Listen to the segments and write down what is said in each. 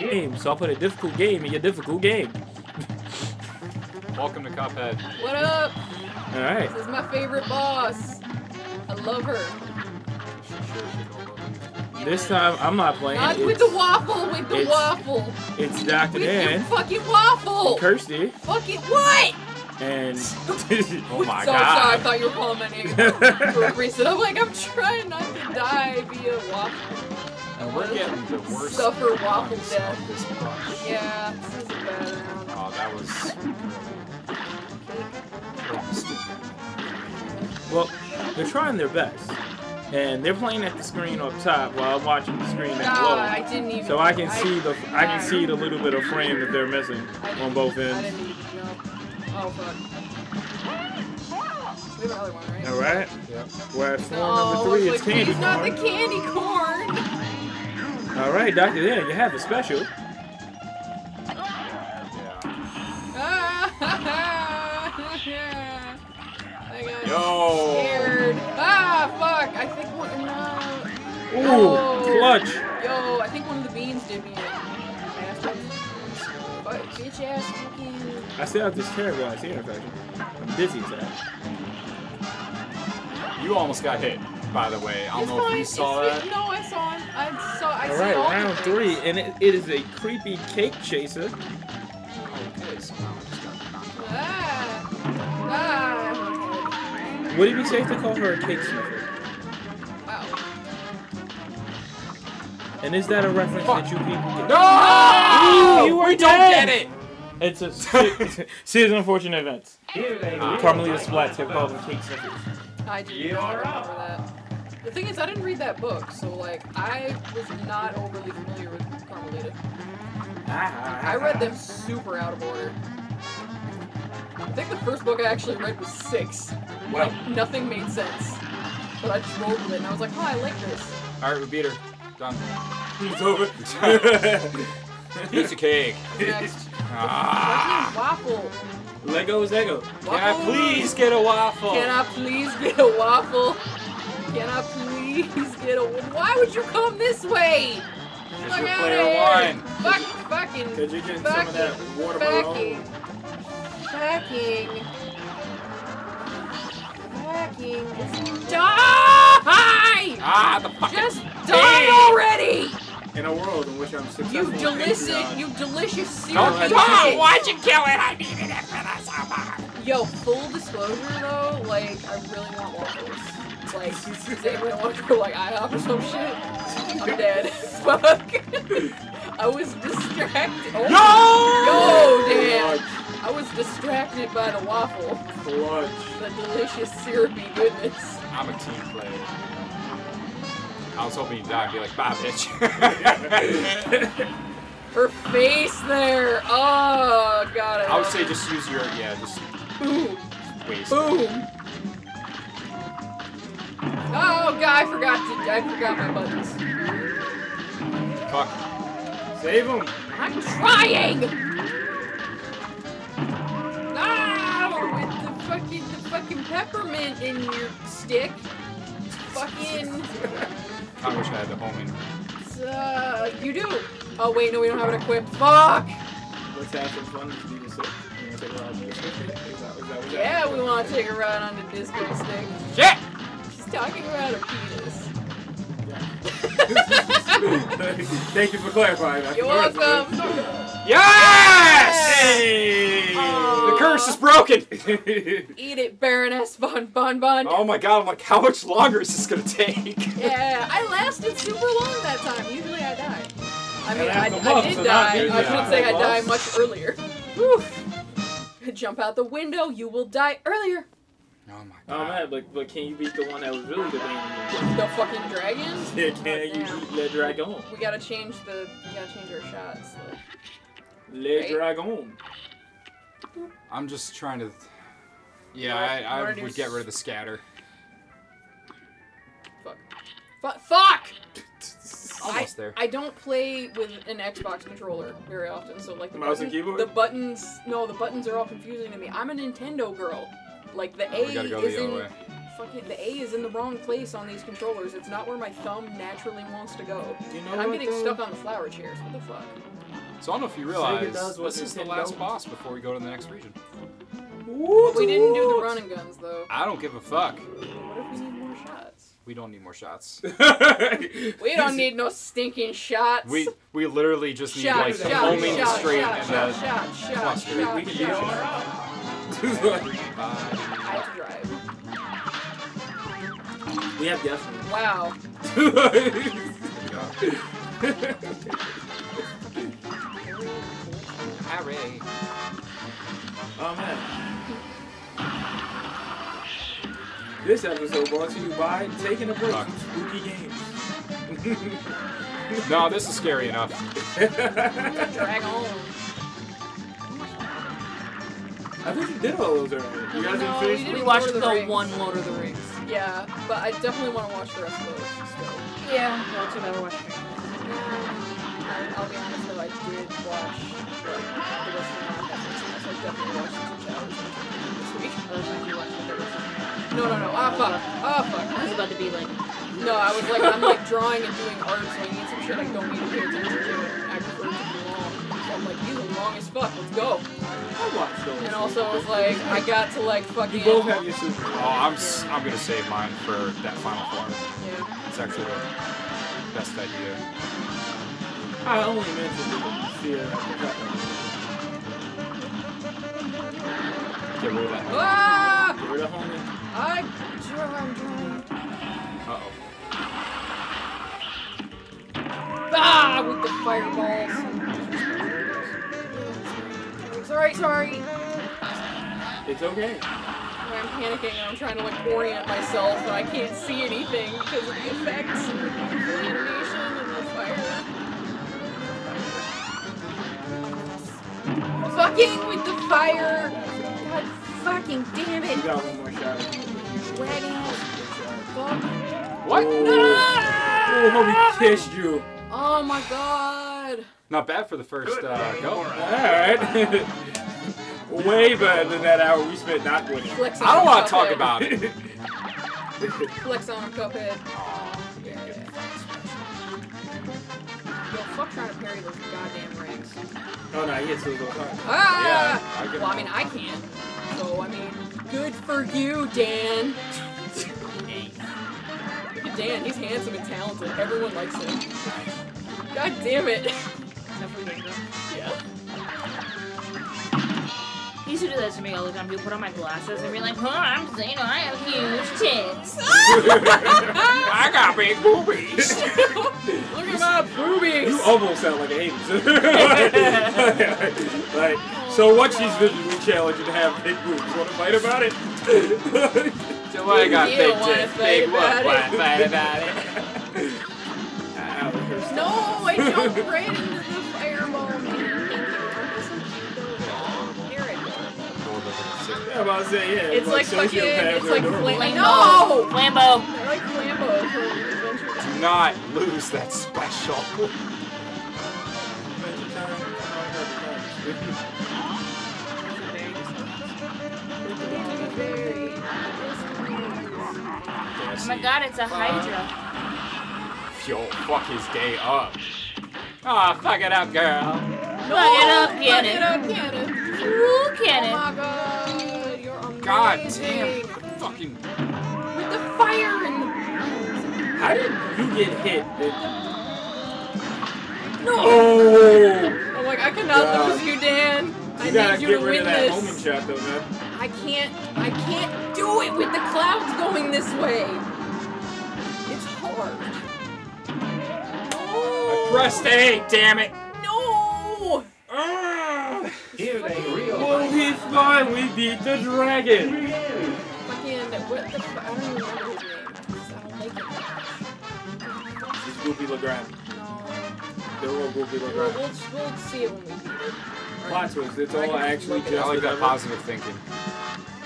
game, so I'll put a difficult game in your difficult game. Welcome to Cuphead. What up? All right. This is my favorite boss. I love her. This time I'm not playing. Not with the waffle, with the it's- waffle. It's Dr. With your Dan, fucking waffle. Kirsty, Fucking what? and Oh my so, sorry, I thought you were calling my name for a reason. I'm like, I'm trying not to die via waffle. And we're getting the worst. Suffer waffle death. This bunch. Yeah, this is a bad round. Oh, that was. well, they're trying their best, and they're playing at the screen up top while I'm watching the screen Ah, below. I didn't even. So I can see the I can see the little bit of frame that they're missing I on both I ends. didn't even jump. Oh fuck. We have another one, right? All right. Yep. At form number three. it's It's like, candy please not the candy corn. All right, Doctor Dan, you have a special. Ah, I got Yo. scared. Ah, fuck. I think one. No. Ooh, Oh. clutch. Yo, I think one of the beans did me in. Bastard. Bitch ass fucking. I still have this terrible ass ear infection. I'm dizzy as hell. You almost got hit, by the way. I don't It's know if fine, you saw it's- that. No, I saw him. I saw. I All see right, all round things. three, and it, it is a creepy cake chaser. Okay, so now I just got knocked out. Ah. Ah. Would it be safe to call her a cake sniffer? Wow. And is that a reference Fuck. that you people get? No! Ooh, you we are don't get it! It's a se- series of unfortunate events. Carmelita Spats have called them cake sniffers. I do not remember that. The thing is, I didn't read that book, so like, I was not overly familiar with Carmelita. I read them super out of order. I think the first book I actually read was six. Wow. Like, nothing made sense. But I just rolled with it, and I was like, oh, I like this. Alright, we beat her. Done. It's over. Piece of cake. Next. Ah. Waffle. Lego is Lego. Can I please get a waffle? Can I please get a waffle? Can I please get a? Why would you come this way? Because Fuck you're player here. one. Fuck, fucking, Because you're getting some of that fucking, fucking, fucking, fucking. Die! Ah, the fucking. Just pig. die already! In a world in which I'm successful. You delicious, you delicious Don't syrupy die. shit. Why'd you kill it? I needed it for the summer. Yo, full disclosure though, like I really want waffles. Like, does anyone want to go like IHOP or some shit? I'm dead. Fuck. I was distracted. Oh. No! Yo, damn. I was distracted by the waffle. Clutch. The delicious syrupy goodness. I'm a team player. I was hoping you'd die and be like, bye, bitch. Her face there. Oh, God. I would say just use your, yeah, just boom, waste. boom. Oh, God, I forgot to. I forgot my buttons. Fuck. Save him. I'm trying! No! With the fucking the fucking peppermint in your stick. Fucking I wish I had the homing. uh, you do. Oh wait, no, we don't have it equipped. Fuck! Let's have some fun. Just leave it sit. You wanna take a ride on this? Is that- is that what that- Yeah, we want to take a ride on the disco stick. Shit! She's talking about a penis. Thank you for clarifying that. You're welcome. Yes! Hey! The curse is broken! Eat it, Baroness Von Bon Bon. Oh my god, I'm like, how much longer is this gonna take? Yeah, I lasted super long that time. Usually I die. I mean, And I, after I did of not die. I shouldn't say I boss. died much earlier. Whew. Jump out the window, you will die earlier. Oh my god. Oh god. man, but, but can you beat the one that was really debating? The fucking dragons? Yeah, can you Damn. beat Le Dragon? We gotta change the. We gotta change our shots. though. Le Right. Dragon. I'm just trying to. Yeah, I, I would get rid of the scatter. Fuck. Fu- fuck! Almost there. I don't play with an Xbox controller very often, so like the Mouse and keyboard? The buttons, no, the buttons are all confusing to me. I'm a Nintendo girl. Like the A go is the in way. fucking the A is in the wrong place on these controllers. It's not where my thumb naturally wants to go. You know and I'm getting though? stuck on the flower chairs. What the fuck? So I don't know if you realize this is the last don't. boss before we go to the next region. What? We didn't do the running guns though. I don't give a fuck. What if we need more shots? We don't need more shots. We don't need no stinking shots. We we literally just need shot, like shot, the homing shot, straight shot, and uh, shot, the shot, shot, cluster. shot, We can shot. do it. I have to drive. we have guest rooms. Wow. Harry. oh man. This episode brought to you by taking a break Fuck. from spooky games. No, this is scary enough. Drag on. I thought you did all those already. You guys No, didn't we finish didn't. them? We watched the the one Lord of the Rings. Yeah, but I definitely want to watch the rest of those still. Yeah, no, too bad we're watching. I- I'll be honest though, I did watch like, the rest of the Netflix, so I definitely watched the two hours this week. Other times you watch the rest No, no, no. Ah, fuck. Ah, fuck. I was about to be like, No, I was like, I'm like drawing and doing art, so I need some shit I don't need to pay attention to. I'm like, these are long as fuck. Let's go. I watched those. And also, I was like, I got to like fucking. You both have your super. Oh, I'm s- I'm gonna save mine for that final form. Yeah. It's actually the best idea. I only mentioned the fear of the cut. Get rid of that. Ah! Get rid of homie. I, I'm trying. Uh oh. Ah! With the fireballs. Sorry, sorry. It's okay. I'm panicking and I'm trying to like orient myself and I can't see anything because of the effects and the animation and the fire. Fucking with the fire! God fucking damn it! You got one more shot. Fuck. What? Ah! Oh, homie kissed you. Oh my god! Not bad for the first uh, go. Alright. Way better than that hour we spent not winning. Flex I don't want to talk about it. Flex on Cuphead. Yo, fuck trying to parry those goddamn rings. oh no, he hits those all the time. Ah! Yeah, I get well, I mean, I can. So, I mean, good for you, Dan. Look at Dan, he's handsome and talented. Everyone likes him. God damn it. Except for Yeah. He used to do that to me all the time. He would put on my glasses and be like, huh, I'm saying I have huge tits. I got big boobies. Look at my boobies. You almost sound like an 80s. like, so what she's visually challenged to have big boobs. Want to fight about it? So I got You big don't wanna tits, fight big about what? it. Wanna fight about it? No, I jumped right Yeah, I'm about to say, yeah. It's like fucking, it's like adorable. Flambo. No! Flambo. They're like Flambo from Adventure Do not lose that special. Oh my god, it's a Hydra. Yo, fuck his day up. Ah, fuck it up, girl. Fuck it up, Fuck it it. up, get it. Ooh, Oh get it. my god, you're amazing. God damn. Fucking. With the fire and the... How did you get hit? No! Oh! I'm like, I cannot God. lose you, Dan. I You gotta need you get to rid win of that this. homing shot, though, man. I can't, I can't do it with the clouds going this way. It's hard. I pressed A, damn it. No! Here's a real Well, we beat the dragon. Fucking, what the fu- I don't even remember his name. 'cause I don't like it. It's Goofy Legrand. No. They're all Goofy We'll, Legrand. we'll, we'll see it when we beat it. Plot twist. It's all actually look it just I like a that devil. positive thinking.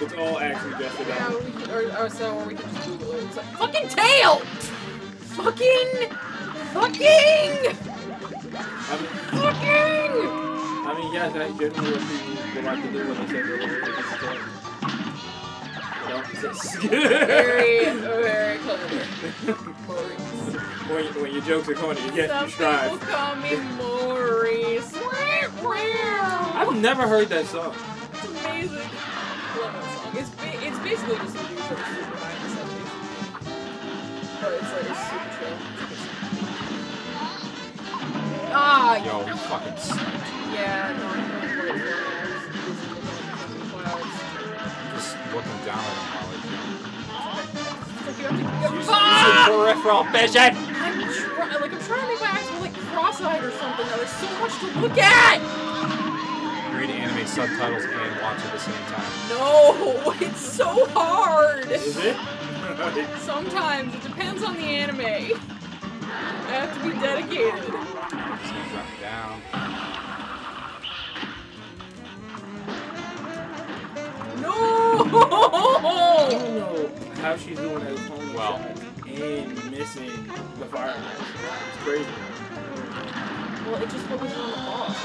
It's all actually just a Yeah, we can, or, or so, or we can just Google it. It's like, fucking tail! Fucking! Fucking! I mean, Fucking! I mean, yes, that's generally what people like to do when they say they're looking for this stuff. But Very, very clever. When, when your jokes are corny, you get Some you strive. people call me Maurice. I've never heard that song. It's amazing. Love that song. It's, ba- it's basically just a dude was super high in the 70s. But it's like, it's super chill. Ah, Yo, fucking sniped. Yeah, no, I'm going for it. Yeah, I was busy looking at the clouds. Just looking down at him while he It's like you have to get Use, Ah! use your peripheral vision! I'm try- like I'm trying to make my eyes go like cross-eyed or something. Now there's so much to look at. Read anime subtitles and watch at the same time. No, it's so hard. Is it? Sometimes it depends on the anime. I have to be dedicated. Just gonna drop it down. I don't know how she's doing those homing Well. shots and missing the fire. It's crazy. Well, it just focuses on the boss.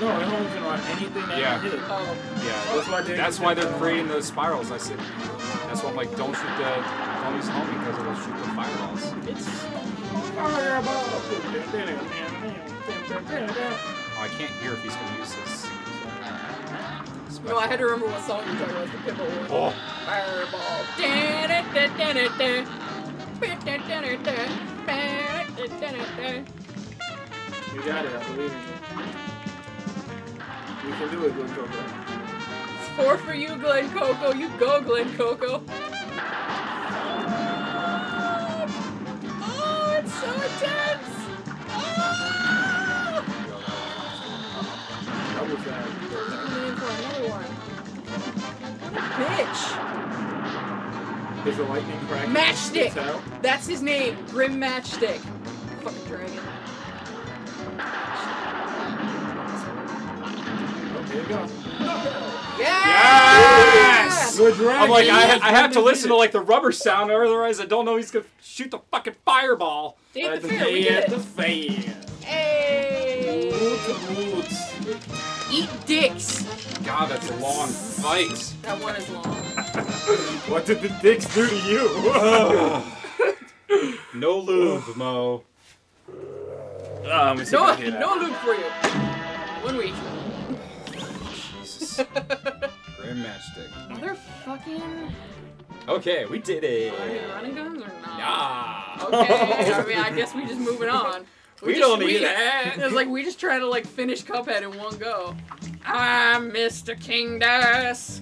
No, it homes in on anything that Yeah. you hit. Oh, Yeah, That's why they- that's why they're creating those spirals. I said, that's why I'm like, don't shoot the, don't use homing because it'll shoot the fireballs. it's Oh, I can't hear if he's gonna use his. No. I had to remember what song you're talking about. The Pippa one. Oh, Fireball. You got it, I believe in you. You can do it, good Coco. It's four for you, Glen Coco. You go, Glen Coco. Oh, it's so intense. Oh! That was that. Coming in for another one. Bitch. Is the lightning crack? Matchstick. That's his name. Grim Matchstick. Fucking dragon. Okay, go. Yeah! Yes! Good dragon. I'm like, I, I have to listen to like the rubber sound, otherwise I don't know he's gonna shoot the fucking fireball. Date At the the fair. We fair, did the it. fair. Hey! Roots, roots. Eat dicks. God, that's a long fight. That one is long. What did the dicks do to you? no lube, Mo. Oh, let me No, I can hear that. no loot for you. One week. Jesus. Grim matchstick. Motherfucking. Okay, we did it. Are they running guns or not? Nah. Okay, I mean, I guess we just moving on. We just- don't need that. It's like we just try to like finish Cuphead in one go. I'm Mr. King Dice.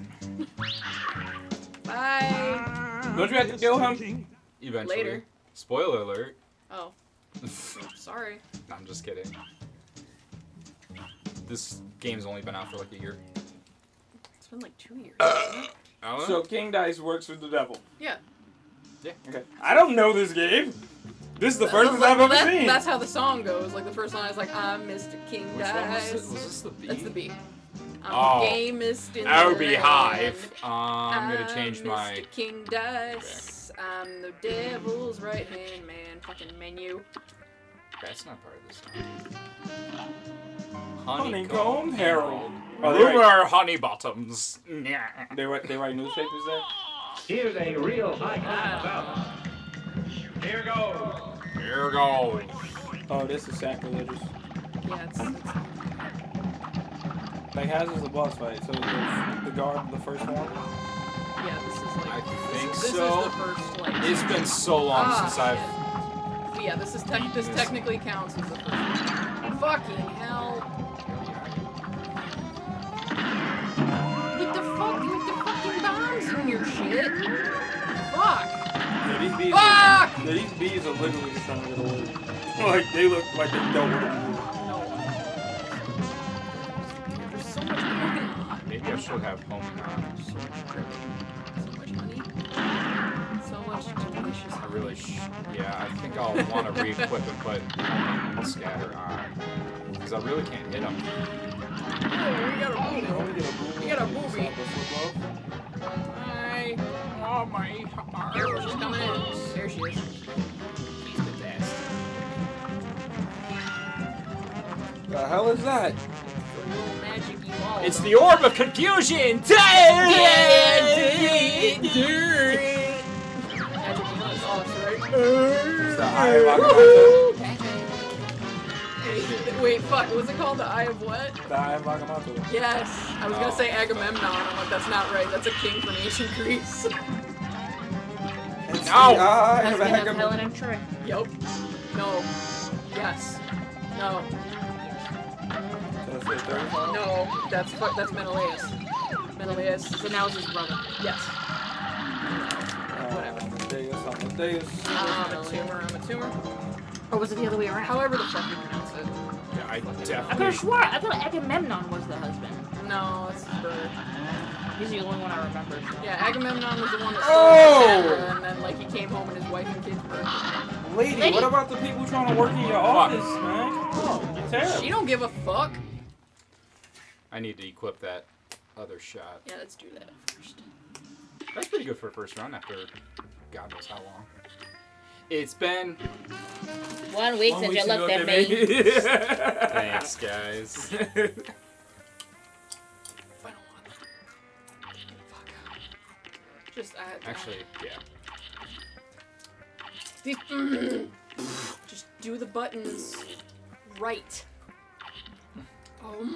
Bye. Don't you have to kill him? Eventually. Later. Spoiler alert. Oh, sorry. I'm just kidding. This game's only been out for like a year. It's been like two years. Uh. hasn't it? I don't So. King Dice works with the devil. Yeah. Yeah. Okay. I don't know this game. This is the first Well, one I've ever that- seen. That's how the song goes. Like the first line is like, I'm Mr. King Which one was it? Was this the B? That's the B. I'm Oh. the gamest in the Arby land. Hive. Um, I'm gonna change I'm my. Mr. King Dice. I'm the devil's right hand man. Fucking menu. That's not part of this song. Honeycomb Herald. Oh, they, Rumor write, honey bottoms. Nah. they, write, they write newspapers there? Here's a real high class ballad. Here goes. Here goes. Oh, this is sacrilegious. Yeah, it's, it's Like, how's this a boss fight? So the, the guard, the first one? yeah. This is like. I think this so. is the first like. It's been so long Ah, since I've. shit. Yeah, this is tec- this Yes. technically counts as the first. one. Fucking hell. What the fuck? With the fucking bombs in your shit. Fuck. Yeah, these bees. Fuck. Yeah, these bees are literally just trying to get. Like, they look like they don't want to No. There's so much going. Maybe I should have home on. So much dripping. So much honey. So much delicious. I really sh- yeah, I think I'll want to re-equip and put homing scatter uh, on. Because I really can't hit them. Oh, we got a booby. We got a booby. Hi. Oh my Here, she's coming in. There she is. He's the best. The hell is that? The little magic you all of It's the orb of confusion. Magic Emo sauce, right? It's the Eye of Agamotto. Wait, fuck, what's it called? The Eye of what? The Eye of Agamotto. Yes. I was Oh. gonna say Agamemnon. I'm like, that's not right. That's a king from ancient Greece. No. Husband of Helen and Troy. yup. No. Yes. No. No. That's fu- that's Menelaus. Menelaus. So now it's his brother. Yes. Uh, Whatever. I'm a tumor. I'm a tumor. Or was it the other way around? However the fuck you pronounce it. Yeah, I I could have swore. I thought Agamemnon was the husband. No, that's his. He's the only one I remember. So. Yeah, Agamemnon was the one that Oh! stole and then like he came home and his wife and kids were. Lady, Lady. what about the people trying to work in your office, man? Come on, you're oh, terrible. She don't give a fuck. I need to equip that other shot. Yeah, let's do that first. That's pretty good for a first run after God knows how long. It's been. One week One since week you ago, looked at me. Thanks, guys. Final one. Fuck. Just I. Actually, yeah. Just do the buttons right. Oh.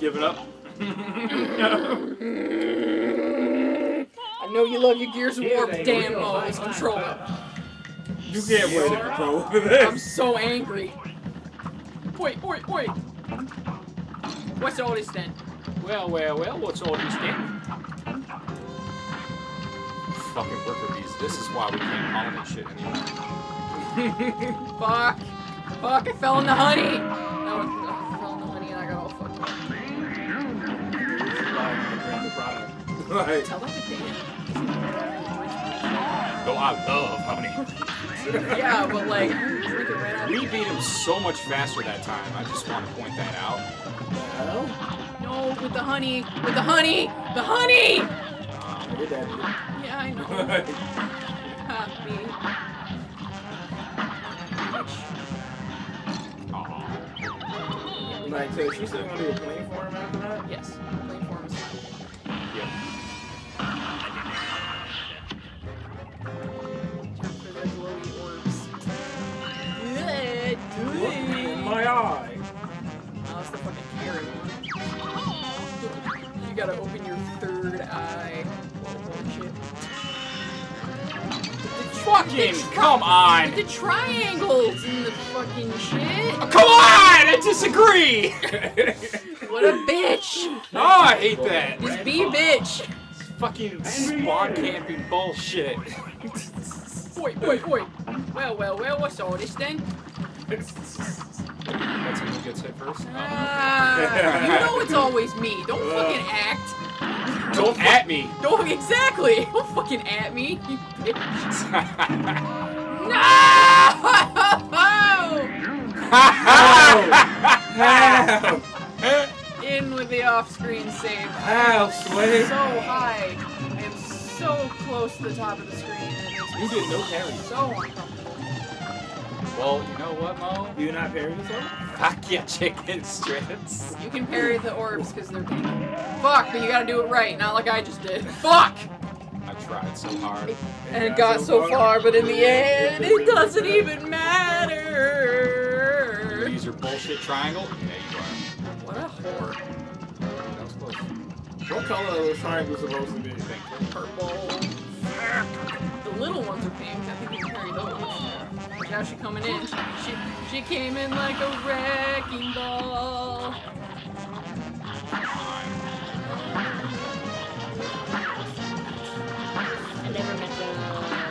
Give it up. I know you love your Gears of War, but damn, Mo, high controller. You can't play the control over I'm so angry. Wait, wait, wait. What's all this then? Well, well, well, what's all this then? Fucking worker bees. This is why we can't pollinate shit anymore. Fuck. Fuck, I fell in the honey. No, uh, I fell in the honey and I got all fucked up. Like, Tell that to Dan. Though I love honey. Yeah, but like, right. We beat him so much faster that time. I just want to point that out. No, with the honey. With the honey. The honey! Um, your dad Yeah, I know. did. Ha, Like, so she's still gonna do a plane for him after that? Yes. Look in my eye. Oh, the fucking carrot one. You gotta open your third eye. Fucking come on! The triangles in the fucking shit. Oh, come on! I disagree! What a bitch. oh, I hate that. Just be a bitch. Fucking spawn camping bullshit. Wait, wait, wait. Well, well, well, what's all this then? That's who gets hit first. Ah, you know it's always me. Don't fucking act. Don't at me. Don't exactly. Don't fucking at me. You bitch. No! In with the off-screen save. Ow, So high. I am so close to the top of the screen. and it makes me You did no parry. So uncomfortable. well, you know what, Mo? Do you not parry yourself? Fuck your chicken strips. You can parry the orbs because they're pink. Fuck, but you gotta do it right, not like I just did. Fuck! I tried so hard. And it got so far, but in the end, it doesn't even matter. Use your bullshit triangle. Yeah, you are. What a whore. That was close. What color are those triangles supposed to be? Purple. The little ones are pink. I think we can carry those. Now she coming in. She, she, she came in like a wrecking ball. I never meant to.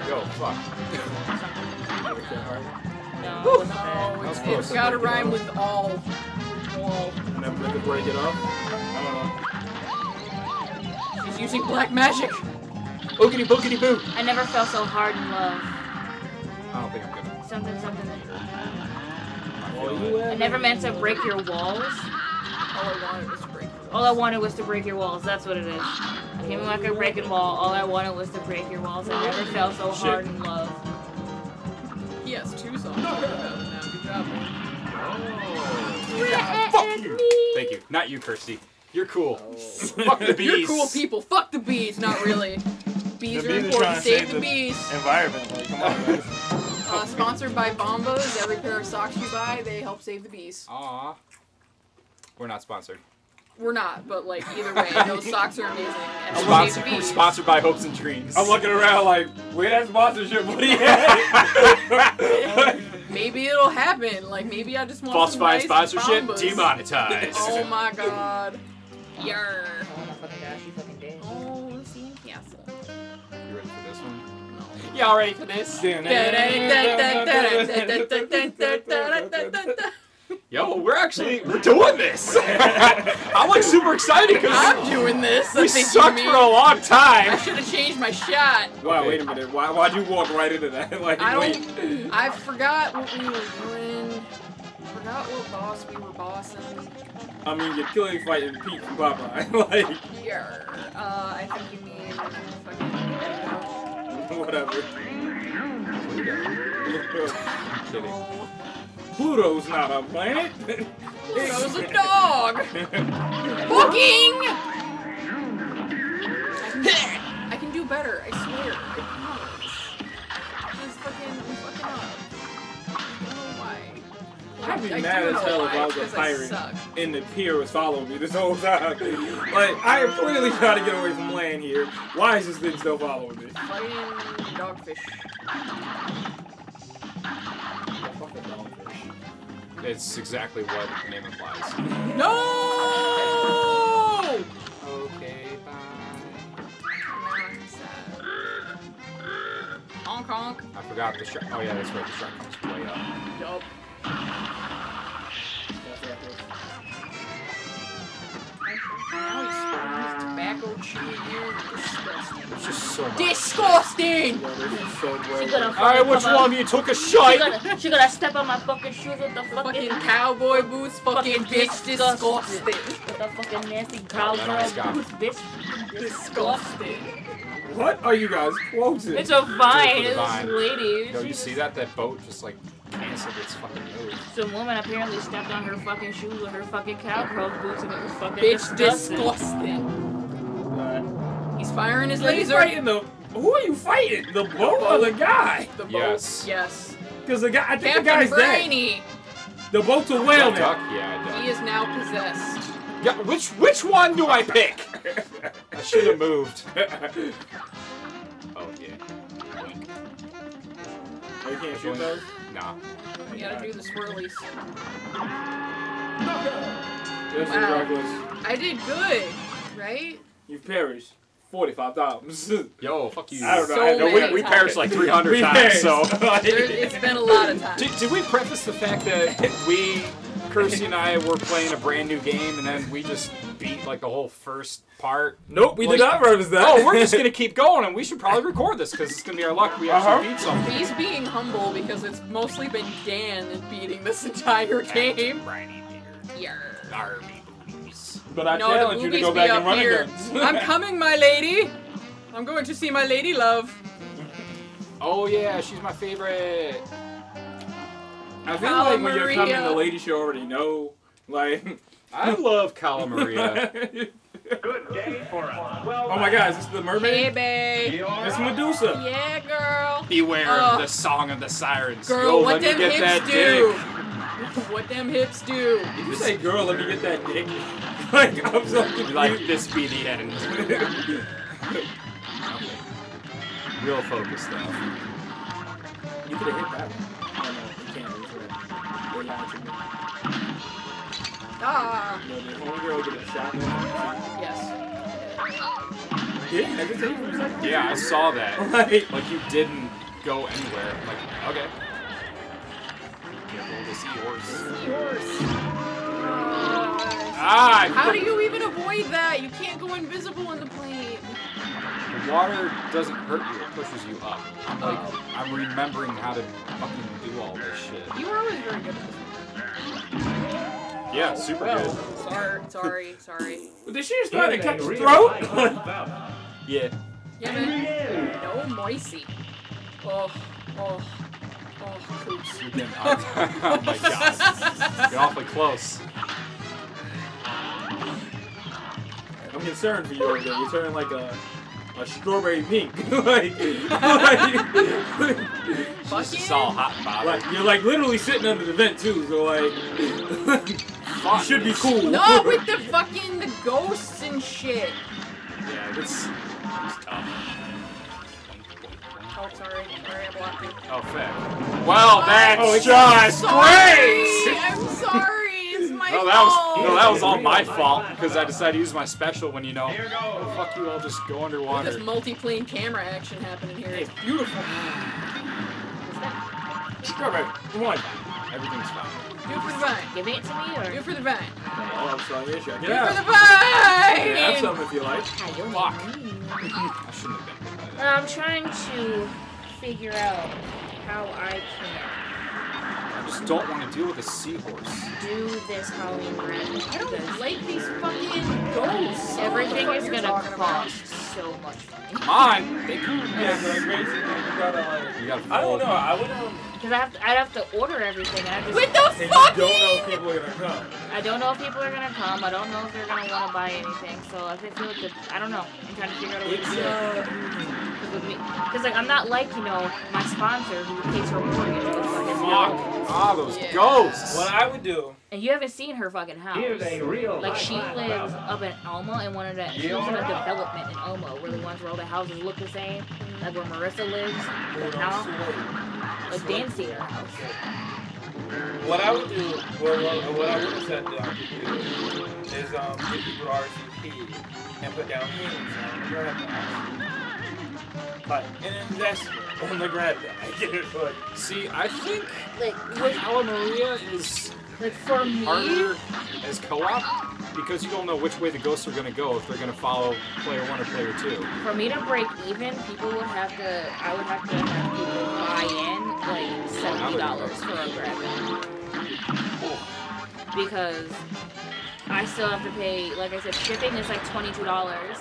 Yo, fuck. No, it. No, it's, it's gotta rhyme with all. Wall. Never meant to break it off. I don't know. She's using black magic. Boogity boogity boo. I never felt so hard in love. I don't think I'm gonna. Something, something. Well, I never meant to break your walls. All I wanted was to break the All I wanted was to break your walls. That's what it is. I came in like a breaking wall. All I wanted was to break your walls. I never felt so Shit. hard in love. He has two songs about it now. Good job, man. Oh. Fuck you. Thank you. Not you, Kirsty. You're cool. Fuck the bees. You're cool people. Fuck the bees. Not really. Bees The are bees are important. trying to Save save the the- bees. Environment, like, come on, guys. Uh, sponsored by Bombas. Every pair of socks you buy, they help save the bees. Aw. We're not sponsored. We're not, but like either way, those socks are amazing. And they save Sponsored, the we're bees. sponsored by Hopes and Dreams. I'm looking around like, where that sponsorship money at? Maybe it'll happen. Like maybe I just want Falsified some nice sponsorship Bombas. demonetized. Oh my god. Yer. Oh my fucking gosh, you fucking did. Oh, Lucian Castle. You ready for this one? Y'all ready for this? Yo, we're actually we're doing this. I'm like super excited because I'm doing this. I we sucked for a long time. I should have changed my shot. Wow, wait a minute. Why, why'd you walk right into that? Like, I wait. don't. I forgot what we were doing. Forgot what boss we were bossing. I mean, you're killing fighting Pete Popeye. like, Here. Uh, I think you mean fucking. whatever. Pluto's not a planet. Pluto's a dog. Fucking. I can do better. I swear. I'd be I mad as hell if I was a pirate suck. and the pier was following me this whole time. like, I am clearly trying to get away from land here. Why is this thing still following me? Fighting dogfish. Fucking dogfish. It's exactly what the name implies. No! Okay, bye. Honk honk. I forgot the shark. Oh yeah, that's right. The shark comes way up. Yup. That's what Now he's spraying his tobacco chew here. Disgusting. It's just so much. Disgusting! it is. Yo, this is so She gross. gonna All right, fucking which one of you took a She shite? gonna, she gonna step on my fucking shoes with the Fucking fucking, cowboy boots, fucking, fucking bitch, disgusting. with the fucking nasty cowgirl Nice boots, bitch. Disgusting. What are you guys quoting? It's a vine. the This vine. lady. Yo, you see that? That boat just like canceled its fucking move. Some woman apparently stepped on her fucking shoes with her fucking cowgirl boots and it was fucking Bitch, disgusting. disgusting. Uh, He's firing his are you laser. fighting the? Who are you fighting? The boat or the guy? The boat. Yes. Yes. Because the guy, I think Captain the guy's dead. Brainy. The boat's a whale Duck, now. yeah, He is now possessed. Yeah, which which one do I pick? I should have moved. Oh yeah. Wink. Oh, you can't shoot those. Nah. You gotta do the swirlies. This is Wow. reckless. I did good, right? You've perished forty-five times. Yo, fuck you. I don't know. So I know we, we perished like 300 times, so. There, it's been a lot of time. Did, did we preface the fact that we, Kirsty and I, were playing a brand new game and then we just beat like the whole first part? Nope, we Like- did not preface that. Oh, we're just gonna keep going and we should probably record this because it's gonna be our luck. We actually Uh-huh. beat something. He's being humble because it's mostly been Dan beating this entire game. Briny beer. Army boobies. But I No, challenge you to go back and run here. guns. I'm coming, my lady. I'm going to see my lady love. Oh yeah, she's my favorite. I feel like when you're coming, the ladies should already know. Like, I love Cala Maria. Good day for a well. oh my God, is this the mermaid? Baby. It's Medusa. Yeah, girl. Beware Oh. of the song of the sirens. Girl, Yo, what let me them get hips that do? dick. what them hips do? Did you say, girl, let me get that dick? like, I'm so confused. Like this be the end. Real focus though. You could have hit that one. Ah. No, the homegirl get a shot. Yes. Yeah, I for a second. Yeah, I saw that. Like, Like you didn't go anywhere. Like okay. Careful the seahorse. Yours. Ah! How do you even avoid that? You can't go invisible in the plane. The water doesn't hurt you; it pushes you up. I'm like, Oh. I'm remembering how to fucking do all this shit. You were always very good at this. Yeah, super Well, good. sorry, sorry, sorry. did she just try to cut a your throat? Yeah. Yeah, man. No moisey. Oh, oh. Oh, coops. You're getting- oh my god. You're awfully close. I'm concerned for you over there. You're turning like a a strawberry pink. like, like, It's just all hot and like you're like literally sitting under the vent too. So like you should be cool. No, with the fucking the ghosts and shit. Yeah, this is tough. Oh, sorry. Sorry, I blocked you. Oh, fair. Well, that's Oh, it's just great! No, that was no, that was all my fault because I decided to use my special when you know. Here goes. fuck you! I'll just go Look at underwater. this multi-plane camera action happening here. It's beautiful. Strawberry. Come on. Everything's fine. Do it for the vine. Give it to me or Do it for the vine. Oh, I'm sorry. Yeah, sure. Do it for out. the vine. Have some if you like. I don't Fuck. know. I shouldn't have been. hit by that. I'm trying to figure out how I can I just don't want to deal with a seahorse. do this Halloween brand. I don't like these fucking ghosts. Everything What is you're gonna cost so much money. Come on, they come. Yeah, so like basically you gotta like. You gotta I don't fold. know. I wouldn't. Because I have to, I'd have to order everything. I just With the And you don't know if people are gonna come. I don't know if people are gonna come. I don't know if they're gonna want to buy anything. So I feel like the, I don't know. I'm trying to figure out a way to do it. Uh, uh. Because like I'm not like you know my sponsor who pays her mortgage with fucking Fuck. no. Ah, those Yeah. ghosts. What I would do. And you haven't seen her fucking house. Here's a real Like she lives up in Elma in one of the she lives in a development in Elma where the ones where all the houses look the same. Like where Marissa lives. Like now. Like Dan's seen her house. What I would do, what, what, what I would have said that I could do, is um, give people RSVP and put down payments on the. Like an investment on the grab bag. Like, See, I think Like with with Maria is like for me harder as co-op because you don't know which way the ghosts are gonna go if they're gonna follow player one or player two. for me to break even, people would have to I would have to have people buy in like seventy dollars for a grab bag. Because I still have to pay like I said, shipping is like twenty two dollars.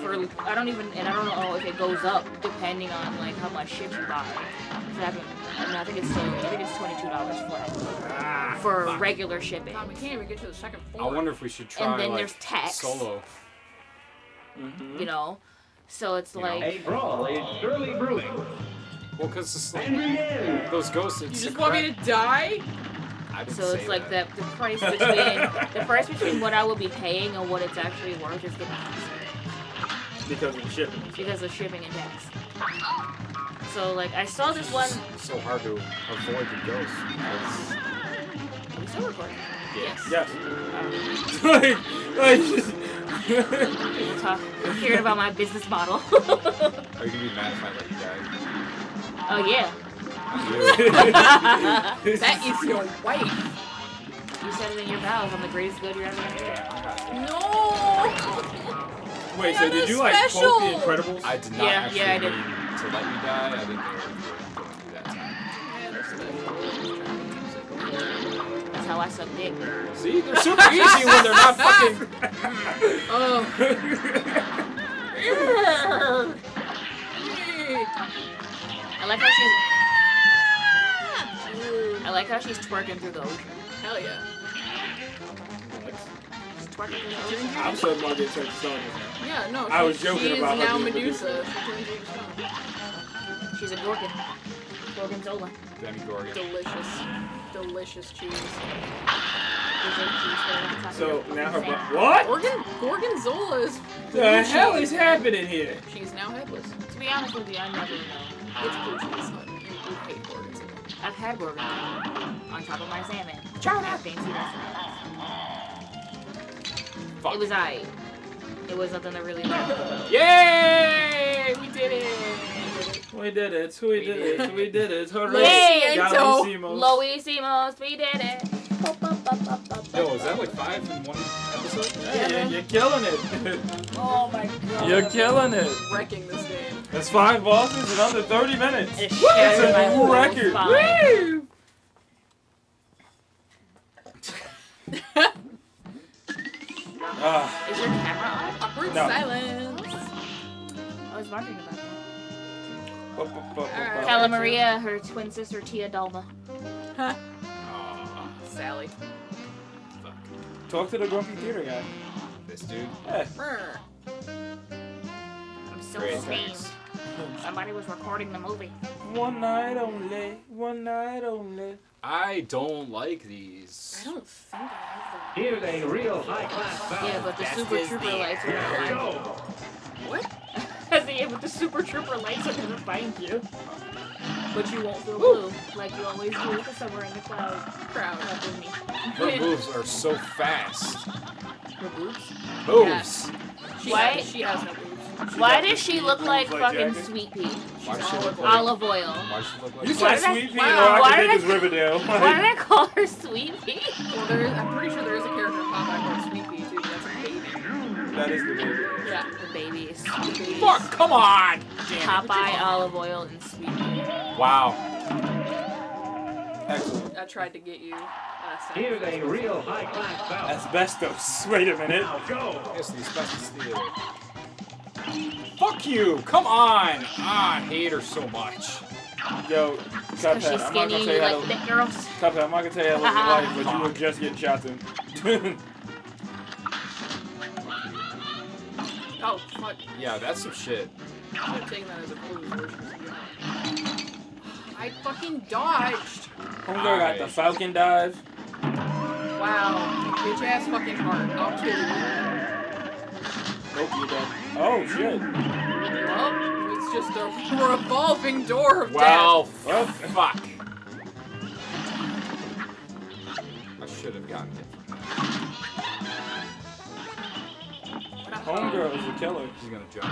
For I don't even and I don't know if it goes up depending on like how much shit you buy. 'Cause I haven't I, mean, I think it's still I think it's twenty two dollars flat for ah, regular shipping. God, we can't even get to the second floor. I wonder if we should try And then like there's tax. solo. Mm-hmm. You know? So it's You know. like A brawl is surely brewing. Well, because it's And like those ghosts. You just want me to die? So it's like that. the, the price between the price between what I will be paying and what it's actually worth is getting Because of the shipping. because of shipping and tax. So like I saw this one. It's so hard to avoid the ghosts because Are we still recording? yes. Yes. Um, like, like just. we'll talk. Hearing about my business model. Are you gonna be mad if I let you die? oh yeah. That is your wife. You said it in your vows. I'm the greatest good you're ever gonna get. No. Wait, so did you like quote the Incredibles? I did not Yeah, actually yeah, I did. to let you die. I didn't know you were going through that time. That's how I suck dick. See, they're super easy when they're not fucking. Oh. I like how she's. I like how she's twerking through the ocean. Hell yeah. She's twerking through the ocean. I'm so about to get turned to stone. Yeah, no. I she- was joking she is about her now being Medusa. She turns into stone. She's a Gorgon. Gorgonzola. Demogorgon. Delicious. Delicious cheese. There's a cheese there on top of So now her fucking bu- what? Gorgon Gorgonzola is The hell is happening here? She's now headless. To be honest with you, I never know. It's blue cheese. son. You, you hate Gorgonzola. I've had Gorgon on top of my salmon. Chowder. Fancy restaurants. Fuck. It was I. It was nothing to really know. Yay! We did it. We did it. We did it. We did it. Hooray. Yay! Gallisimos. Loisimos, we did it. Yo, is that like five in one episode? Hey, you're, you're killing it. Oh my god. you're killing it. Wrecking this game. That's five bosses in under 30 minutes. It That's a new record. spine. Woo! Ah, Is your camera on? Awkward No. silence. I was wondering about that. Alright. Cala Maria, her twin sister Tia Dalma. Aw, Sally. fuck. Talk to the grumpy theater guy. This dude. Yeah. I'm so Great, ashamed. thanks. Somebody was recording the movie. One night only. One night only. I don't like these. I don't think I have Here's a real high-class bout. Yeah, but the That's Super Trooper the- lights are Here gonna we find go. that. What? I said, yeah, but the Super Trooper lights are gonna find you. But you won't feel blue, like you always do because somewhere in the cloud. Proud. Not with me. Her moves are so fast. Her boobs? Moves. She, Why- she has no boobs. Why does she look like like fucking Jackie? Sweet Pea? Why does she Olive Oyl. like? Olive Oyl. Why does she look like? You said did Sweet Pea, or I why can did think I- it's Riverdale. Why did I call her Sweet Pea? Well, there is, I'm pretty sure there is a character in Popeye called Sweet Pea, too. That's a baby. that is the baby. Yeah. The baby is Sweet Pea. Fuck! Come on! Damn. Popeye, Olive Oyl, and Sweet Pea. Wow. Excellent. I tried to get you. Uh, Here's a real high-class bout. Asbestos. Wait a minute. Now go. Yes, the asbestos theater. Fuck you! Come on! Ah, I hate her so much. Yo, Because Cuphead, I'm not gonna tell you you how like to. thick girls. Cuphead, I'm not gonna tell you how to live your life, but you were just getting shot in. Oh, fuck. Yeah, that's some shit. I should have taken that as a clue. where she was going. I fucking dodged. Homegirl got the Falcon dive. Wow. Bitch ass fucking heart. I'll kill you. Nope, you're dead. Oh shit. Well, it's just a revolving door of Well, Well, fuck. I should have gotten it from that. death. Homegirl is the killer. She's gonna jump.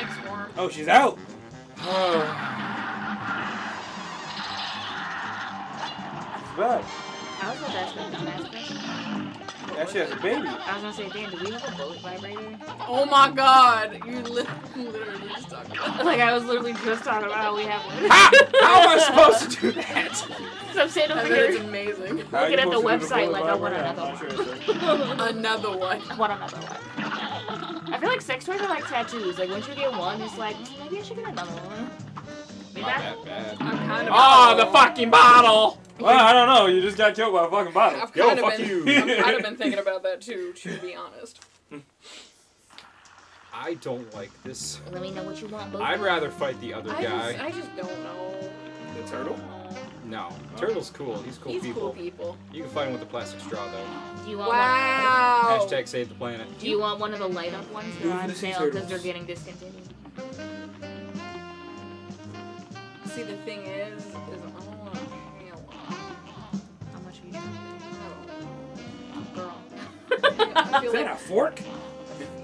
X-Worm. Oh, she's out. She's back. I was about to ask a dumbass question. Yeah, she has a baby. I was gonna say, Dan, do we have a boat vibrator? Oh my god. You li- literally just talked about Like, I was literally just talking about how we have one. How, how am I supposed to do that? so I'm sitting I over bet it's amazing. How looking at the supposed to do website like I want another one. Another one. I want another one? I feel like sex toys are like tattoos. Like, once you get one, it's like, "Mm, maybe I should get another one. Maybe Not that bad. I'm kind of. Oh, the fucking bottle! Well, I don't know. You just got killed by a fucking bottle. I've Yo, fuck been, you. I've kind of been thinking about that too, to be honest. I don't like this. Let me know what you want, boo. I'd rather fight the other I guy. just, I just don't know. The turtle? No, oh. Turtle's cool. He's cool He's people. cool people. You can fight him with a plastic straw though. Do you want Wow. Hashtag save the planet. Do you want one of the light up ones? Do They're on sale because they're getting discontinued. I feel Is that like a fork?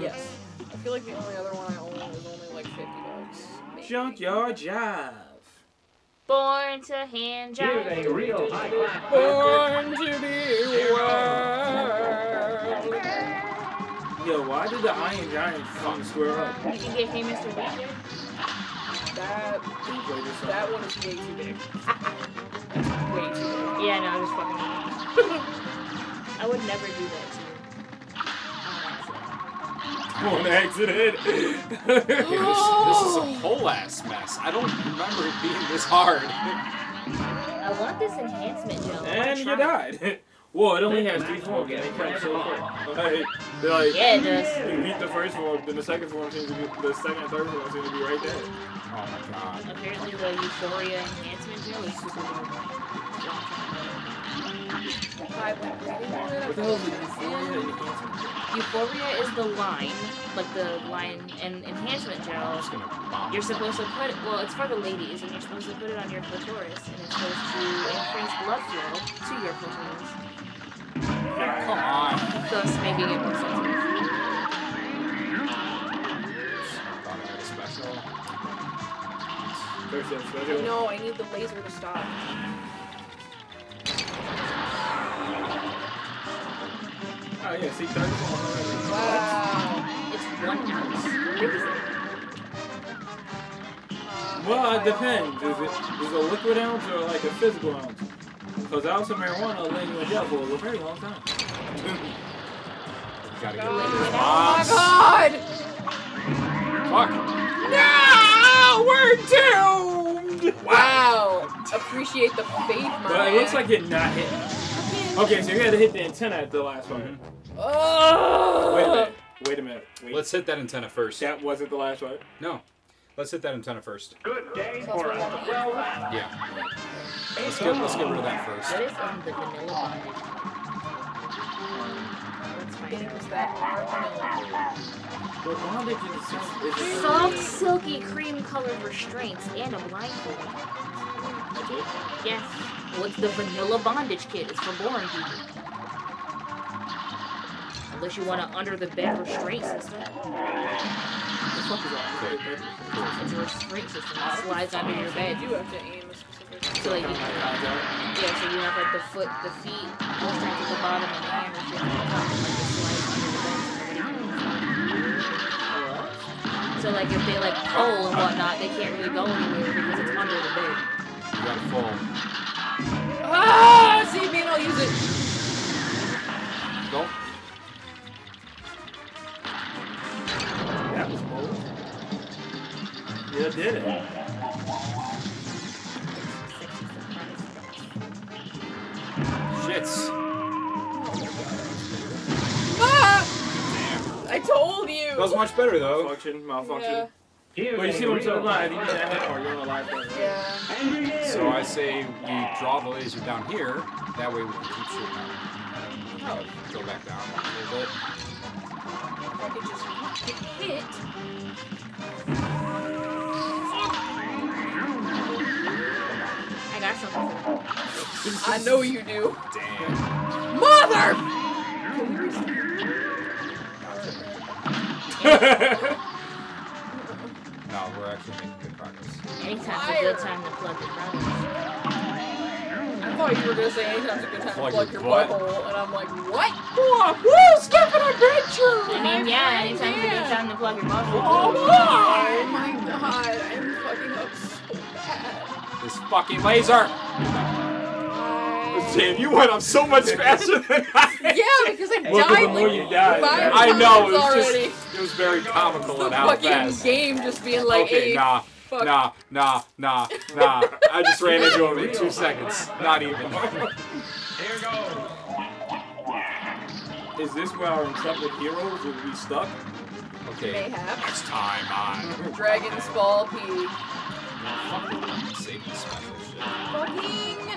yes. I feel like the only other one I own is only like fifty bucks. maybe. Junkyard Jive. Born to hand Here's jive. a real high-class bout. Born to be wild. Yo, why did the Iron Giant fucking square up? You can get Hey Mr. DJ. That Can you play this song? that one is way too big. That's way too big. Yeah, no, I'm just fucking. I would never do that to you. On accident. This, this is a whole ass mess. I don't remember it being this hard. I want this enhancement gel. And you died. Whoa, it only has three forms and they come so quick. Like, they're like, Yeah, it does. you beat the first form, then the second form seems to be, the second and third form seem to be right there. Oh my god. Apparently the Euphoria enhancement gel is super good. I went reading it. What the hell is Euphoria is the line, like the line and enhancement I'm gel. just gonna bomb. You're supposed to put it, well, it's for the ladies, and you're supposed to put it on your clitoris, and it's supposed to increase blood flow to your clitoris, Come on. thus making it more sensitive. Thought I had a special. First step, special. No, I need the laser to stop. Oh yeah, see, third form. Wow. It's one ounce. How it? Uh, Well, it depends. Is it is it a liquid ounce or like a physical ounce? Because ounce of marijuana will lay you in jail for a very long time. Gotta get rid of this Oh my god! Fuck. Wow. Appreciate the faith, my But it looks like it not hit. Okay, so you had to hit the antenna at the last one. Oh. Wait a minute. Wait a minute. Wait. Let's hit that antenna first. That wasn't the last one. No. Let's hit that antenna first. Good day So for that's a what we have to 12 ounce. Yeah. Let's get let's get rid of that first. What is in the vanilla bondage? Let's find out. that hard But bondage is, is Soft, silky, cream-colored restraints and a blindfold. Yes. Well, it's the vanilla bondage kit. It's for boring people. Unless you want an under-the-bed restraint system. the fuck is that? It's a restraint system that slides under your bed. You do have to aim. So like, you, yeah, so you have like the foot, the feet, restraints at the bottom, and the hand restraints at the top, and like the bed. So like if they like pull and whatnot, they can't really go anywhere because it's under the bed. You gotta fall. Ah! See, me, I'll use it. Don't. That was bold. Yeah, did it. Shits. Told you. That was much better though. Malfunction, malfunction. Yeah. But you see what I'm talking about? If you do that or you're on a live thing. Yeah. So I say we draw the laser down here. That way we can keep shooting. Oh, Go back down a little bit. if I could just get hit. I got something. I know you do. Damn. Mother! No, we're actually making good progress. Anytime's a good time to plug your brothers. I thought you were gonna say anytime's a good time to Plug plug your your butt. butthole, and I'm like, what? Woo! Step an adventure! I mean, yeah, anytime's a good time to plug your Oh butthole. Oh my god, I'm fucking up so bad. This fucking laser. I- Damn, you went up so much faster than I. Yeah, because I Well, died the more like you die, five I know it was already. just it was very comical the at how fucking fast. game just being like, okay, hey, nah, fuck. nah, nah, nah, nah. I just ran into him in two seconds. Not even. Here goes. Is this where our intrepid heroes will be stuck? Okay. Mayhap. Next time on Dragon's Ball P. fucking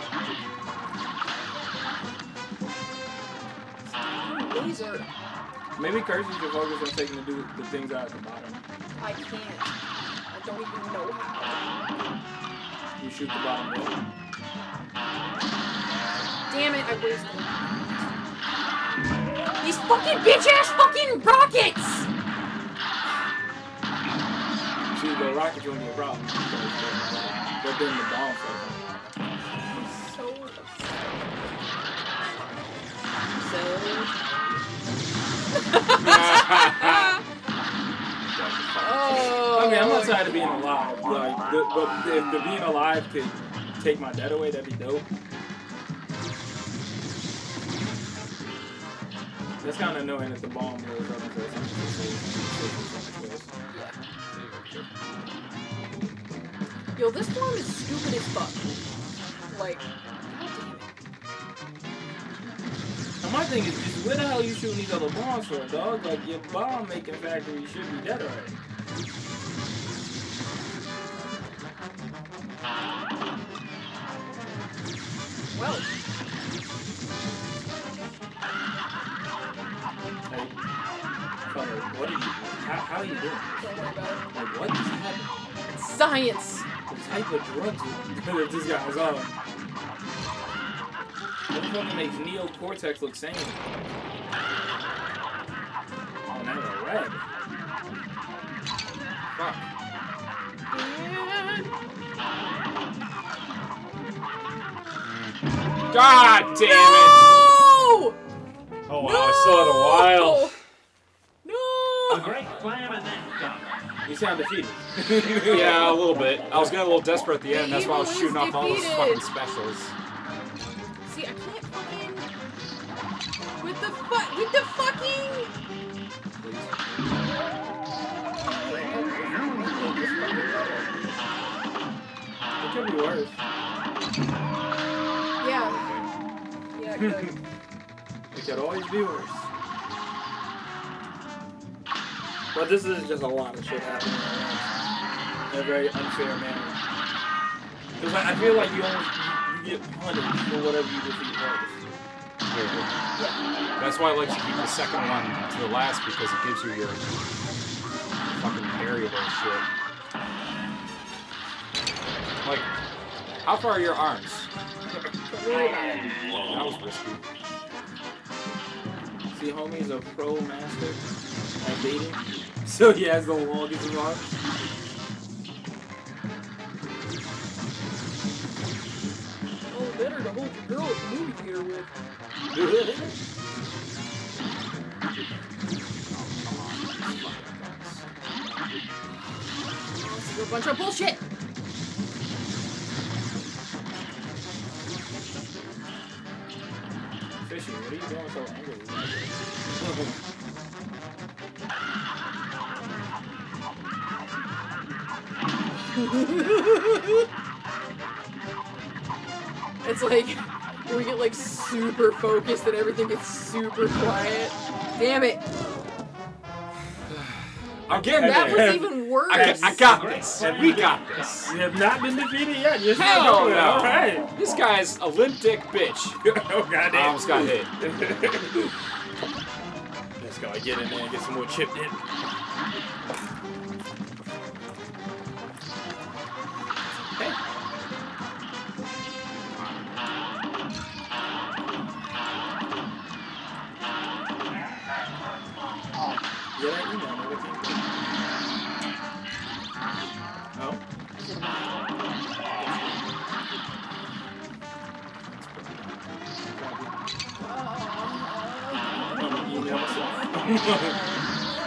safety special shit. Fucking. Laser. Maybe Kirste should focus on taking the, do, the things out at the bottom. I can't. I don't even know how. You shoot the bottom row. Damn it, I wasted. These fucking bitch ass fucking rockets! See, the rockets won't be a problem. they're- doing the bomb stuff. I'm so Oh. I mean, I'm not tired of being oh. alive. Like, the, but if the being alive could take my dead away, that'd be dope. That's kind of annoying if the bomb goes up into something so safe- safe in so much ways. Yo, this form is stupid as fuck. Like, my thing is, is where the hell you shooting these other bombs for, dog? Like, your bomb making factory should be dead already. Well, Like, what are you, how, how are you doing? don't worry about it. Like, what is happening? It's science. The type of drugs that this guy was on. What the fuck makes Neo Cortex look sane? Oh, now they're red. Fuck. God damn it! No! Oh wow, I saw had a while. No! A great slam and then some. You sound defeated. Yeah, a little bit. I was getting a little desperate at the end. That's why I was shooting is off all those defeated. fucking specials. The fu- with the fucking. Because could be worse. Yeah. Yeah, good. It could always be worse. But this is just a lot of shit happening. In a very unfair manner. Because I I feel like you almost you, you get punished for whatever you first. That's why I like to keep the second one to the last because it gives you your fucking variable shit. Like, how far are your arms? That was risky. See, homie's a pro master at dating, so he has the longest arms. Better to hold your girl at the movie theater with. This is a bunch of bullshit. Fishy, what are you doing so angry? It's like we get like super focused and everything gets super quiet. Damn it! I'm getting That there. was even worse. I, I got this. We got this. You have not been defeated yet. You're Hell no. All right. This guy's a limp dick bitch. oh I goddamn. almost got hit. Let's go. I Get in there and get some more chipped in.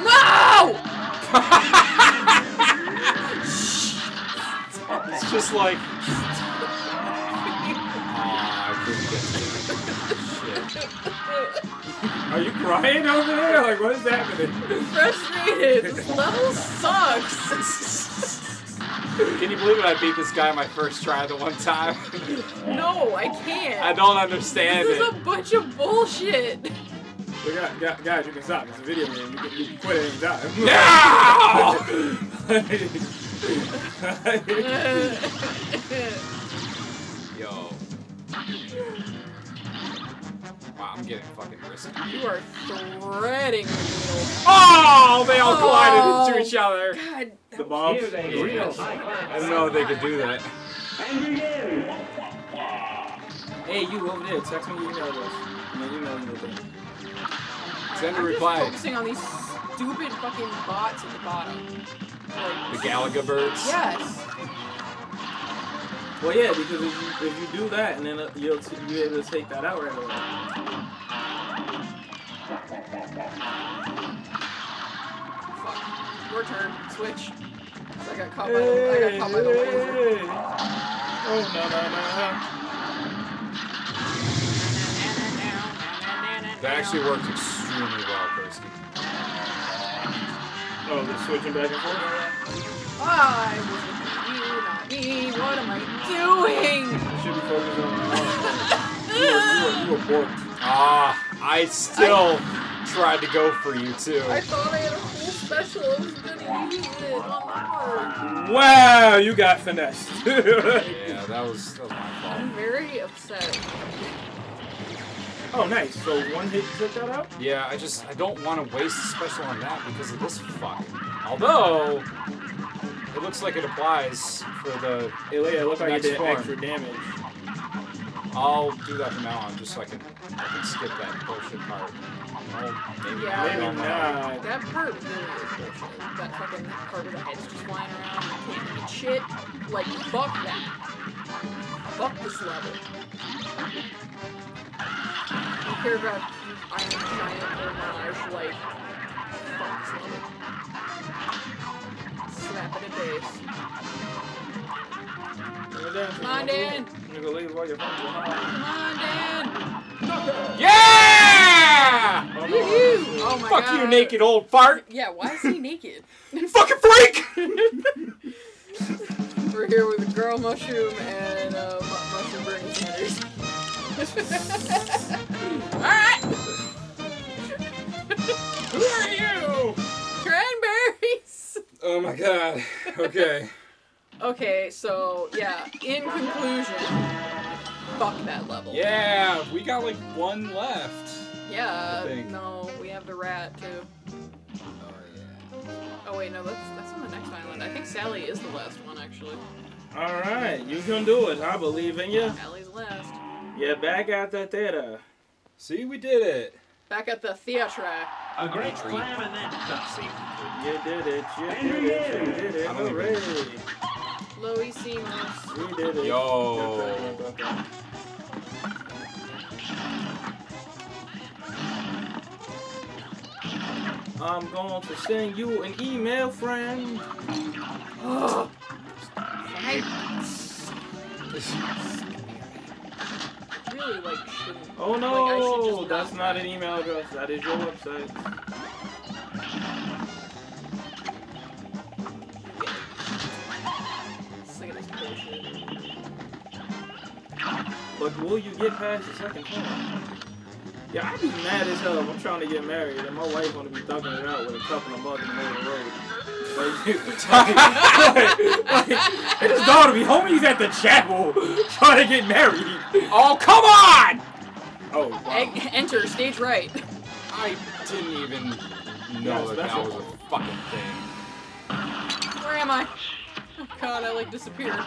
No! It's just like. Aw, I couldn't get to it. Shit. Are you crying over there? Like, what is happening? Frustrated. This level sucks. Can you believe it? I beat this guy my first try the one time. no, I can't. I don't understand This is a bunch of bullshit. We got, got, guys, you can stop. It's a video game. You can, you can quit at any time. Yo. Wow, I'm getting fucking risky. you are threading the needle. Oh, they all Oh. collided into each other. God. the bomb. Here's a real high I didn't know if they could do that. And begin. Hey, you over there, text me your email address. And then email me the thing. Send a I'm reply. just focusing on these stupid fucking bots at the bottom. Like, The Galaga birds. yes. Well, yeah, because if you, if you do that, and then uh, you'll t- be able to take that out right away. Fuck. Your turn. Switch. I got caught by the, I got caught by the laser. hey. Oh, no, no, no. That actually worked extremely well, Kirste. Oh, they're switching back and forth? I was looking you, not me. What am I doing? You should be focused on the you, were, you, were, you were borked. Ah, I still tried to go for you too. I thought I had a full special. I was gonna use it on the. Wow, you got finessed. Yeah, that was that was my fault. I'm very upset. Oh, nice. So one hit took that out? Yeah, I just I don't want to waste a special on that because of this fuck. Although it looks like it applies for the. It, it looked like Next it did form. extra damage. I'll do that from now on, just so I can I can skip that bullshit part. Maybe Yeah. Maybe don't know. not. That part really is bullshit. That fucking part of the head's just flying around and can't eat shit. Like, fuck that. Fuck this level. I don't care about Iron Giant or Mirage, like, fuck this level. Slap it at base. Come on, Dan! Nigga, leave while you're Come on, Dan! Yeah! Oh my Fuck god. you, naked old fart! Yeah, why is he naked? You fucking freak! We're here with a Girl Mushroom and uh, Mushroom Bernie Sanders. Alright! Who are you? Cranberries! Oh my god. Okay. Okay, so, yeah, in conclusion, fuck that level. Yeah, we got like one left. Yeah, no, we have the rat too. Oh. Wait, no, that's that's on the next island. I think Sally is the last one actually. All right, you can do it. I believe in you. Sally's last. You're back at the theater. See, we did it. Back at the theatre. A great slam and then some. You did it. You did it. You did it. I Hooray. Loey Seamless. We did it. Yo. I'm going to send you an email, friend. Like. Oh Like, should no, just that's not an email address. That is your website. But will you get past the second form? Yeah, I'd be mad as hell if I'm trying to get married and my wife want to be thugging it out with a couple and a mug in the middle of the road. Like, like, like, it just dawned on me, homie's at the chapel trying to get married. Oh come on! Oh, wow. Egg, enter stage right. I didn't even Yeah, know that that was a fucking thing. Where am I? Oh god, I like disappeared.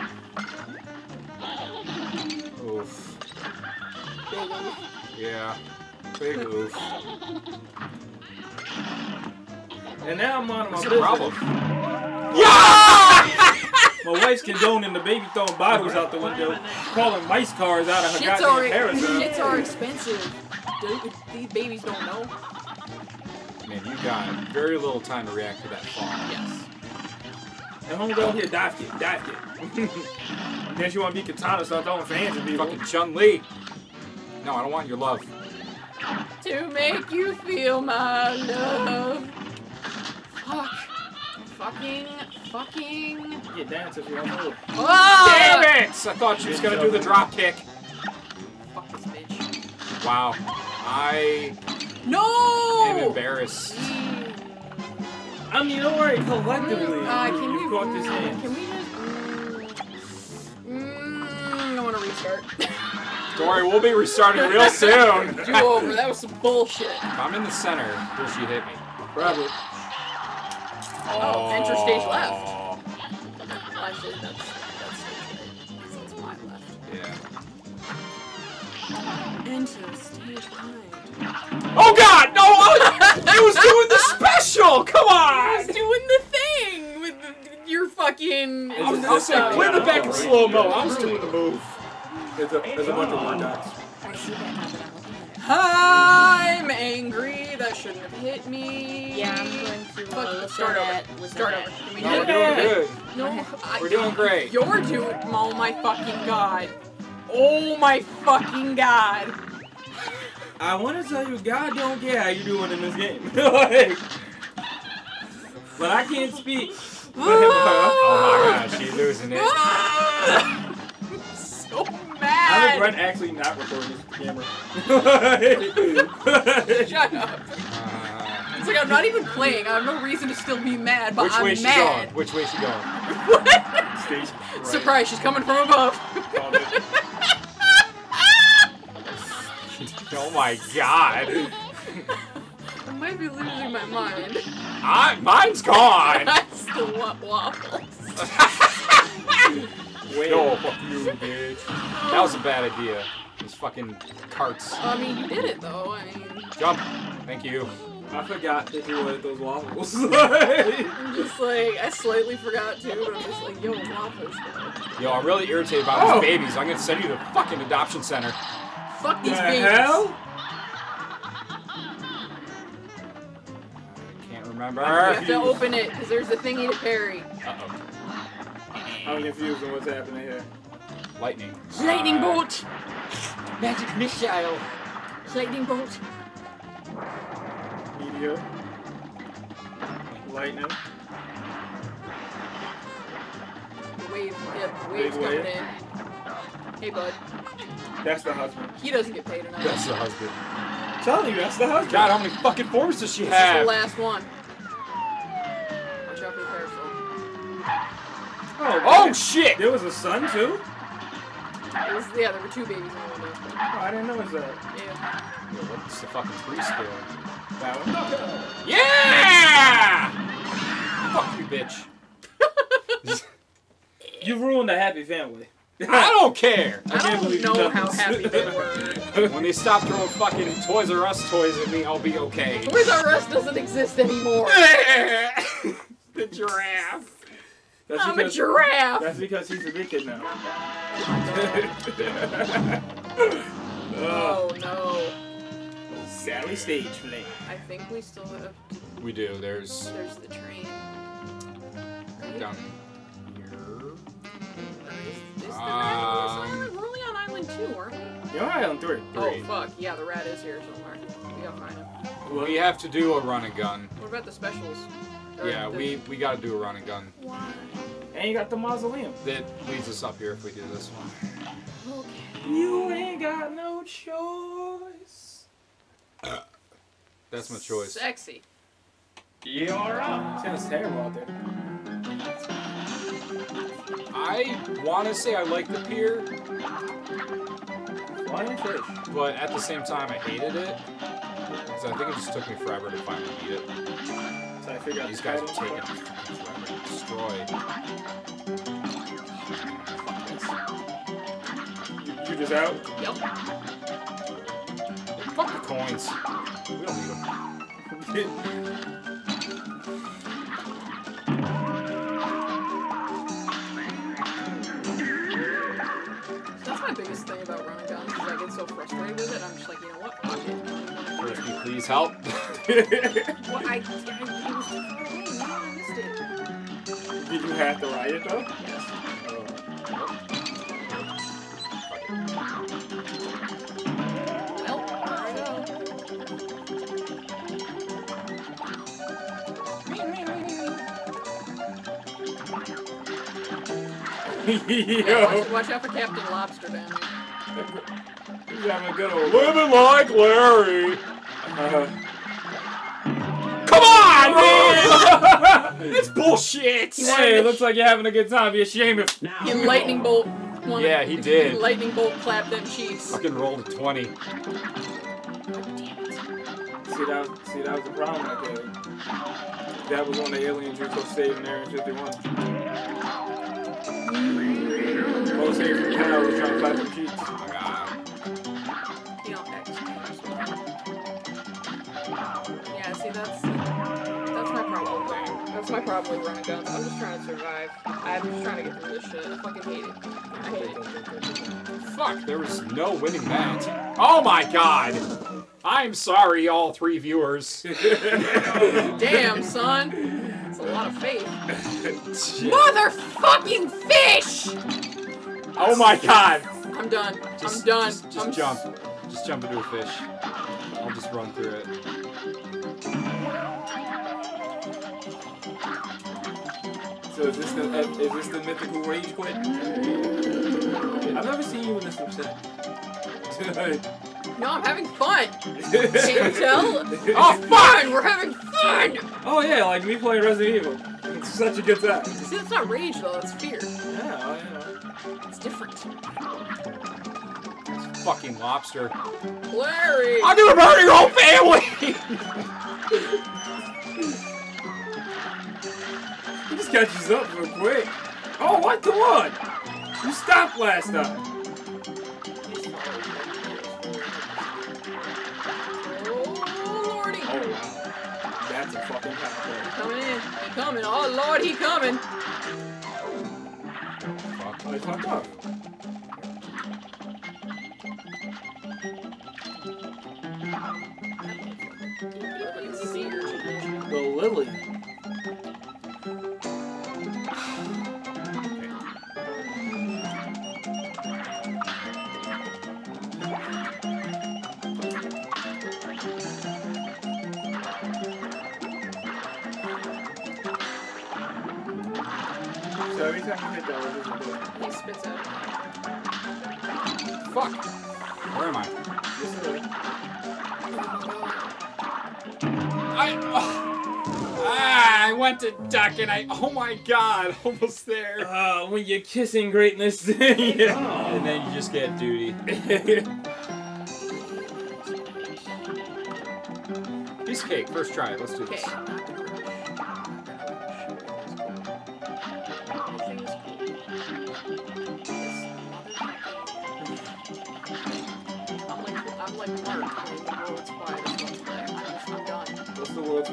Oof. Yeah. Big oof. And now I'm on my the business. problem? My wife's condoning the baby throwing bottles out the window, calling mice cars out of her Shits goddamn are, parasol. shits are expensive. Dude, these babies don't know. Man, you got very little time to react to that fall. Yes. And homegirl here, dive kick, dive kick. then she want to be katana, start throwing fans at people. Fucking Chun Li. No, I don't want your love. To make you feel my love. Fuck. Fucking. Fucking. Get dance if you want to. Oh! Damn it! I thought she was gonna do the drop kick. Fuck this bitch. Wow. I No! I'm embarrassed. I mean, don't worry, collectively, Uh, can you caught this hand. Can we just. Mm, mm, I want to restart. Don't worry, we'll be restarting real soon. Do over. That was some bullshit. If I'm in the center, will she hit me? Probably. Oh, oh enter stage left. Oh, Well, actually, that's that's stage right. 'cause That's my left. Yeah. Enter stage right. Oh God! No! Oh, I was doing the special. Come on. I was doing the thing with the, your fucking. I'm just- not saying play the back in slow mo. I'm doing the move. It's a, it's a bunch of word docs. I see that happen. I'm looking at it. I'm angry. That shouldn't have hit me. Yeah, I'm going to Fuck, uh, start at over. that. Listen Start to over. we No, do we're doing good. No, I, We're doing great. You're doing. Oh my fucking god. Oh my fucking god. I want to tell you, God don't care how you're doing in this game. like, but I can't speak. Oh my God, she's losing it. Ah! I'm so I regret actually not recording this camera. Shut up. Uh, It's like I'm not even playing. I have no reason to still be mad, but which I'm way she mad. going? Which way she going? Stage right. Surprise, she's coming from above. Oh my God! I might be losing my mind. I, mine's gone. That's the want waffles. Wait. No, fuck you, bitch. That was a bad idea. Those fucking carts. I mean, you did it though. I mean, Jump. Thank you. I forgot that you wanted those waffles. I'm just like, I slightly forgot too, but I'm just like, yo, waffles though. Yo, I'm really irritated about Oh. these babies. I'm gonna send you to the fucking adoption center. Fuck the these babies. hell? I can't remember. You have to open it, because there's a thingy to parry. Uh-oh. I'm confused on what's happening here. Lightning. Lightning Uh, bolt! Magic missile. Lightning bolt! Meteor. Lightning. Wave. Yep, Wave's Big coming Wave. in. Hey, bud. That's the husband. He doesn't get paid enough. That's the husband. I'm telling you, that's the husband. God, how many fucking forms does she This is the have? last one. Watch out for the parasol. Oh, Oh shit! there was a son too. It was, yeah, there were two babies in the window. Oh, I didn't know it was that. Yeah. Yo, What's the fucking priest doing? That one. Yeah! Fuck you, bitch. You ruined a happy family. I don't care. I, can't don't believe you know how happy they were. When they stop throwing fucking Toys R Us toys at me, I'll be okay. Toys R Us doesn't exist anymore. the giraffe. That's I'm a because, giraffe. That's because he's a big kid now. Oh no. Sally stage play. I think we still have. We do. There's There's the train. Right? down here. Or is, is the Um, rat? We're only on island two, aren't we? You're alright on three. Oh Three. fuck! Yeah, the rat is here somewhere. We gotta find him. We have to do a run and gun. What about the specials? Or Yeah, we we gotta do a run and gun. Why? And you got the mausoleum. That leads us up here if we do this one. Okay. You ain't got no choice. That's my choice. Sexy. You're up. Sounds terrible out there. I want to say I like the pier, Flying fish. but at the same time I hated it. Because I think it just took me forever to finally beat it. So I figured out These the guys are title. taking forever to destroy. You just out? Yep. Fuck the coins. We don't need them. That's my biggest thing about running guns. Is I get so frustrated with it. I'm just like, you know what? Fuck it. Thirsty, please help. What? I, I, it was too far away. Man, I missed it. Did you have to ride it though? Yes. Well, there I go. Yo, Watch, watch out for Captain Lobster down there. he's having a good old. Living like Larry. Uh, Come on, man! it's bullshit. hey, it looks like you're having a good time. Be ashamed if. Now. He lightning bolt. One, Yeah, he did. Lightning bolt clapped them cheeks. Fucking rolled a 20. See that? See that was the problem right there. That was when the aliens were supposed to stay in there in 51. Most here from Cal was trying to clap them cheeks. That's my problem with running guns. I'm just trying to survive. I'm just trying to get through this shit. I fucking hate it. I hate it. Fuck, there was no winning that. Oh my god! I'm sorry, all three viewers. Damn, son. It's a lot of faith. Motherfucking fish! Oh my god! I'm done. Just, I'm done. Just, just I'm jump. Just jump into a fish. I'll just run through it. So is this the uh, is this the mythical rage quit? I've never seen you in this upset. No, I'm having fun. Can't you tell? Oh Fun! We're having fun! oh yeah, like me playing Resident Evil. It's such a good time. See, that's not rage though, It's fear. Yeah, you know. It's different. Fucking lobster. Larry! I'm gonna murder your whole family! He catches up real quick. Oh, what? Come on! You stopped last time. Oh, lordy! Oh wow, that's a fucking power Coming in. He coming. Oh, lord, he coming. Oh, he fucked up. The lily. So every time you hit that, it? He spits out. Fuck. Where am I? This is. I. Oh. Ah, I went to duck and I. Oh my god, almost there. Uh, when you're kissing greatness, yeah. And then you just get duty. Piece of cake, first try. Let's do this. I'm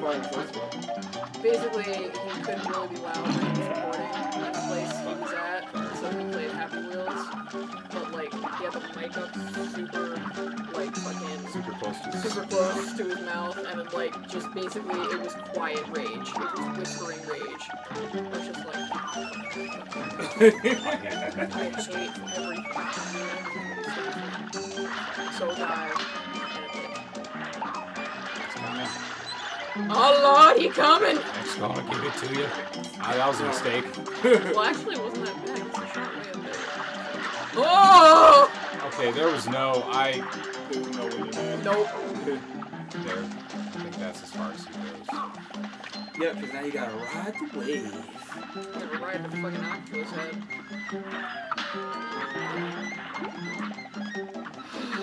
What's the world's finest? Basically, he couldn't really be loud when he was recording at the place he was at, so he played Happy Wheels. But like, he had the mic up super, like fucking Super close to super close to his mouth, and it, like just basically it was quiet rage. It was whispering rage. It was just like I hate Oh Lord, he coming! Next gonna give it to you. Ah, that was a mistake. Well, actually, it wasn't that bad. bad. 'cause he shot way up there. Oh! Okay, there was no. I. There's no way to know. Nope. There. I think that's as far as he goes. yeah, because now you gotta ride the wave. Never ride the fucking octopus head.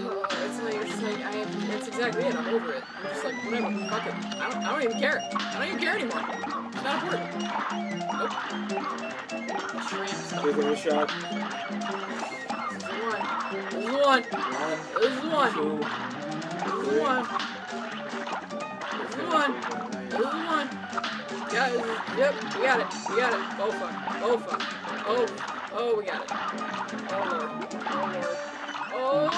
Oh, it's like, it's like, I am, that's exactly it, I'm over it. I'm just like, whatever, fuck it. I don't, I don't even care. I don't even care anymore. It's not important. Nope. Shrimp stuff. Give it a shot. This is one. This is one. One, This is one. This is one. This is one. This is one. Yeah, this is, yep, we got it. We got it. Oh fuck. Oh fuck. Oh, oh, we got it. Oh lord. Oh lord. Oh.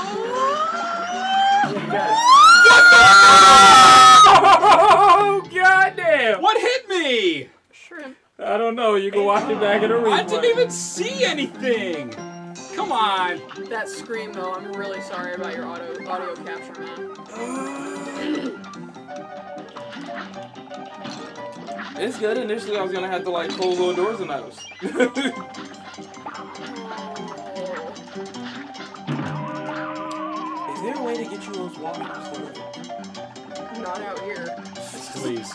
Oh, goddamn! What hit me? Shrimp. I don't know. You can watch it back in the replay. I didn't even see anything. Come on. That scream though, I'm really sorry about your audio audio capture, man. It's good. Initially, I was gonna have to like close all doors and those. Oh. Is there a way to get you those waffles? Not out here. Please.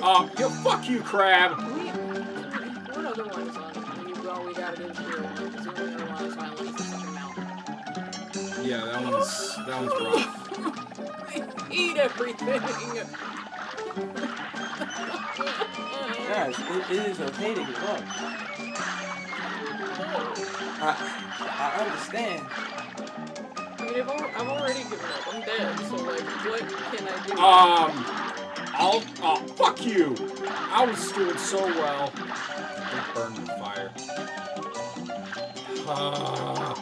Um, yo, fuck you, crab. We, what other one is on? When you well, we got it in here. Is there any other one that's on like the mountain? Yeah, that one's that one's rough. I eat everything. Guys, it, it is okay to give up. I, I understand. I mean, I've, I've already given up. I'm dead. So like, what can I do? Um, I'll. Oh, fuck you. I was doing so well. Don't burn the fire. Uh,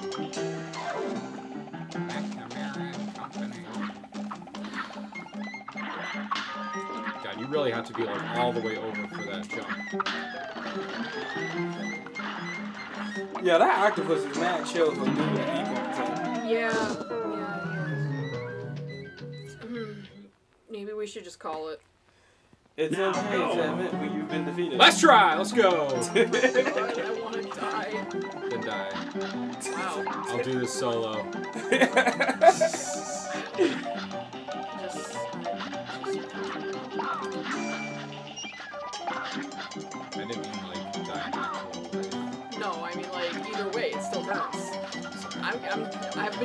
God, you really have to be like all the way over for that jump. Yeah, that octopus is mad chill for doing people. yeah, yeah, yeah. Hmm. Maybe we should just call it. It's okay to admit when you've been defeated. Let's try. Let's go. God, I want to die. then die. Wow. I'll do this solo.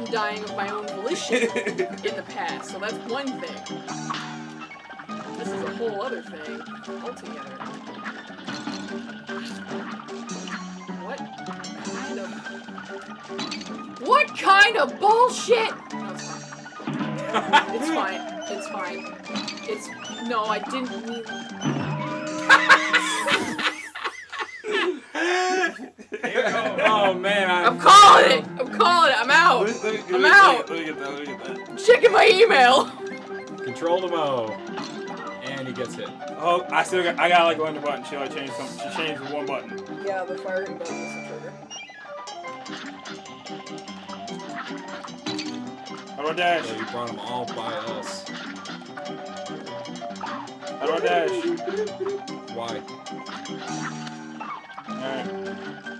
been dying of my own volition in the past, so that's one thing. This is a whole other thing altogether. What kind of what kind of bullshit? No, it's fine. It's fine. It's fine. It's no, I didn't mean. Oh man, I'm I'm calling it. I'm calling it. I'm out. Let me- let me- I'm let me out. Let me get that. Let me get that. I'm checking my email. control the mo, and he gets hit. Oh, I still got. I got like one button. She like changed some. She changed the one button. Yeah, the firing button is the trigger. How do I dash? So you brought them all by us. How do I dash? Why? Alright, Alright.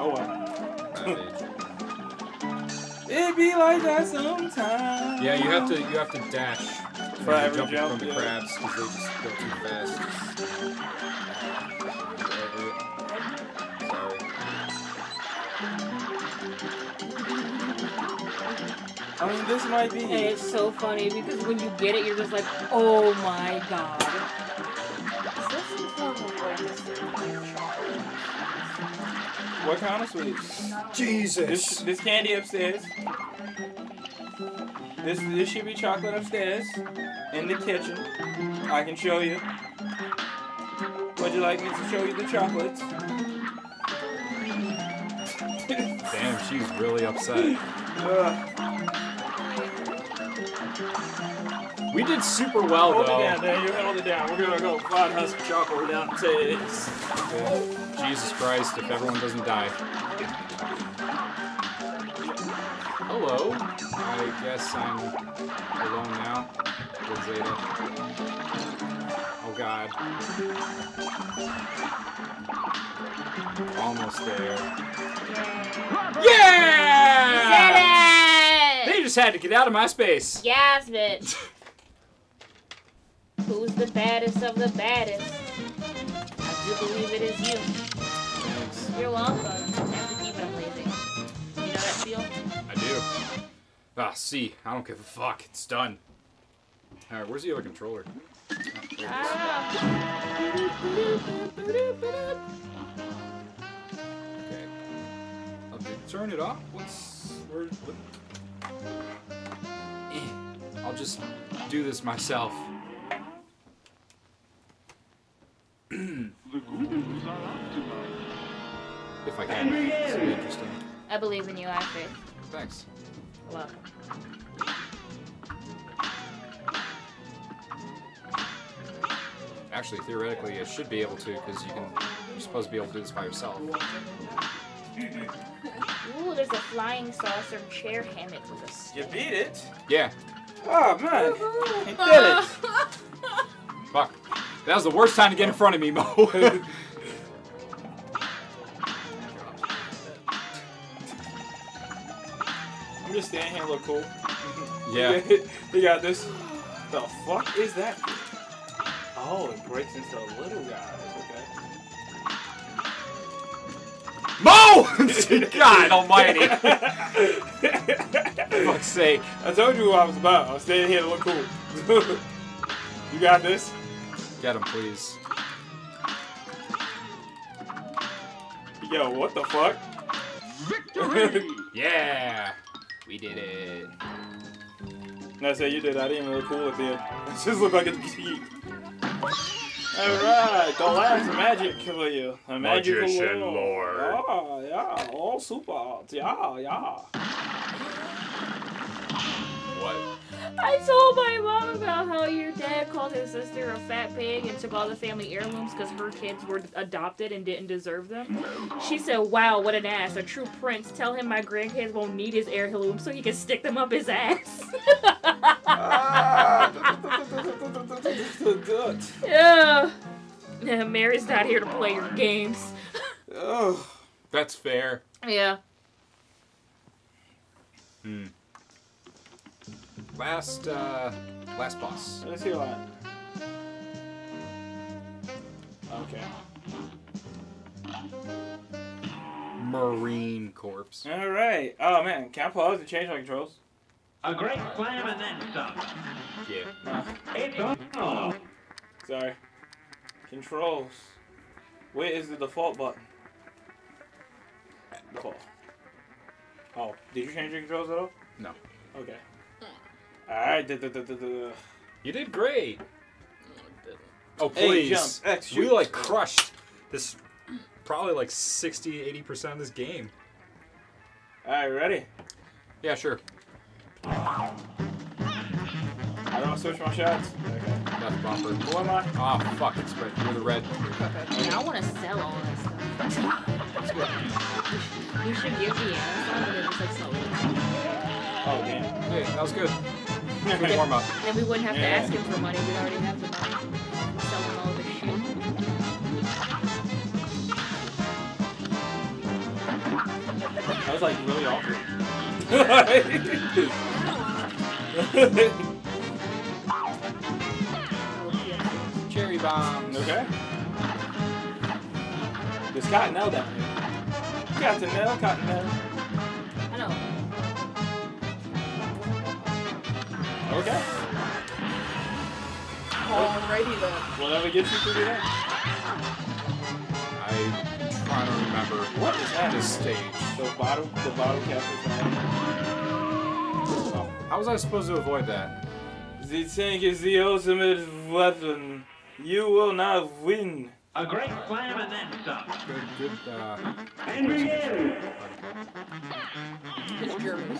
Oh well. It be like that sometimes. Yeah, you have to you have to dash For every jump, from the yeah. crabs because they just go too fast. Get over it. Sorry. I mean, this might be. And it's so funny because when you get it, you're just like, oh my god. Is this some form of like this chocolate? What kind of sweets? Jesus. This this candy upstairs. This this should be chocolate upstairs in the kitchen. I can show you. Would you like me to show you the chocolates? Damn, she's really upset. Ugh. We did super well hold it though. down, Dan. You hold it down. We're gonna go find us chocolate down Ted's. Yeah. Jesus Christ, if everyone doesn't die. Hello. I guess I'm alone now with Zeta. Oh god. Almost there. Yeah! Did They just had to get out of my space. Yes, bitch. The baddest of the baddest? I do believe it is you. Thanks. You're welcome. To keep it amazing. You know that feel? I do. Ah, see, I don't give a fuck. It's done. Alright, where's the other controller? Ah. Okay. Okay, turn it off. What's where? What? Eh, I'll just do this myself. If I can. This will be interesting. I believe in you, I have. Thanks. You're welcome. Actually, theoretically, I should be able to because you can. You're supposed to be able to do this by yourself. Ooh, there's a flying saucer chair hammock with a stick. You beat it. Yeah. Oh man, he did it. Fuck. That was the worst time to get in front of me, Mo. I'm just standing here, look cool. yeah. you got this. The fuck is that? Oh, it breaks into a little guys. Okay. Mo! God almighty. For fuck's sake. I told you what I was about. I was standing here to look cool. you got this? Get him, please. Yo, what the fuck? Victory! yeah. We did it. That's I said you did. I didn't even look cool at the end. It just looked like a G. Alright, the last magic for you. A magical Magician world. lore. Yeah, yeah, all super. Yeah, yeah. I told my mom about how your dad called his sister a fat pig and took all the family heirlooms because her kids were adopted and didn't deserve them. She said, Wow, what an ass. A true prince. Tell him my grandkids won't need his heirlooms so he can stick them up his ass. yeah. Yeah, Mary's not here to play your games. oh, That's fair. Yeah. Hmm. Last, uh, last boss. Let's see what. Okay. Murine Corps. All right. Oh man, can I pause and change my controls? A great slam and then some. Yeah. It's on. Sorry. Controls. Where is the default button? Default. Oh, did you change your controls at all? No. Okay. Alright. duh, duh, duh, duh, duh. You did great. Oh, A please. jump, X we shoot. like crushed this, probably like 60, 80% of this game. Alright, ready? Yeah, sure. I don't switch my shots. Okay. Left bumper. Who am I? Oh, fuck, it's red. You're the red. And I want to sell all this stuff. That's good. You should give me Amazon and then just like sell. Oh damn. Hey, that was good. Good warm up. Then we wouldn't have to ask him for money. We'd already have the money. Selling all the shit. That was like really awkward. Cherry bombs. okay. There's Cottonelle down here. Cottonelle, Cottonelle. I know. Okay. Alrighty then. Whatever gets you through the day. I'm trying to remember What is that? this stage. The bottle, the bottle cap is Oh, how was I supposed to avoid that? The tank is the ultimate weapon. You will not win. A great slam and then some. Good, good, uh, And begin. It's German.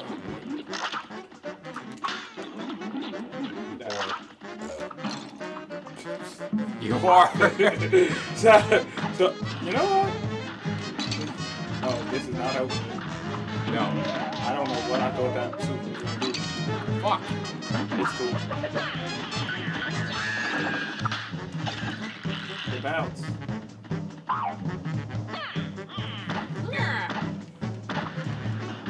You are. so, so, you know what? Oh, this is not me. no. I don't know what I thought that super was gonna be. Fuck. It's cool. The bounce.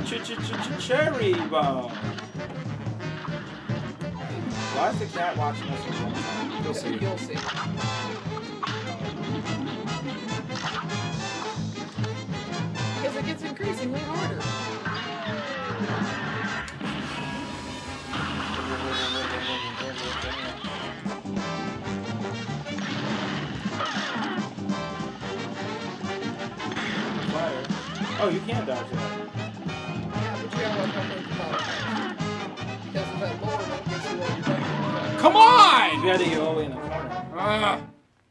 Ch ch ch ch cherry bomb. Why is the cat watching us all the time? You'll see. You'll see. Because it gets increasingly harder. Fire. Oh, you can dodge that. Yeah, but you gotta watch out the Come on! You gotta get all the way in the corner. Ah,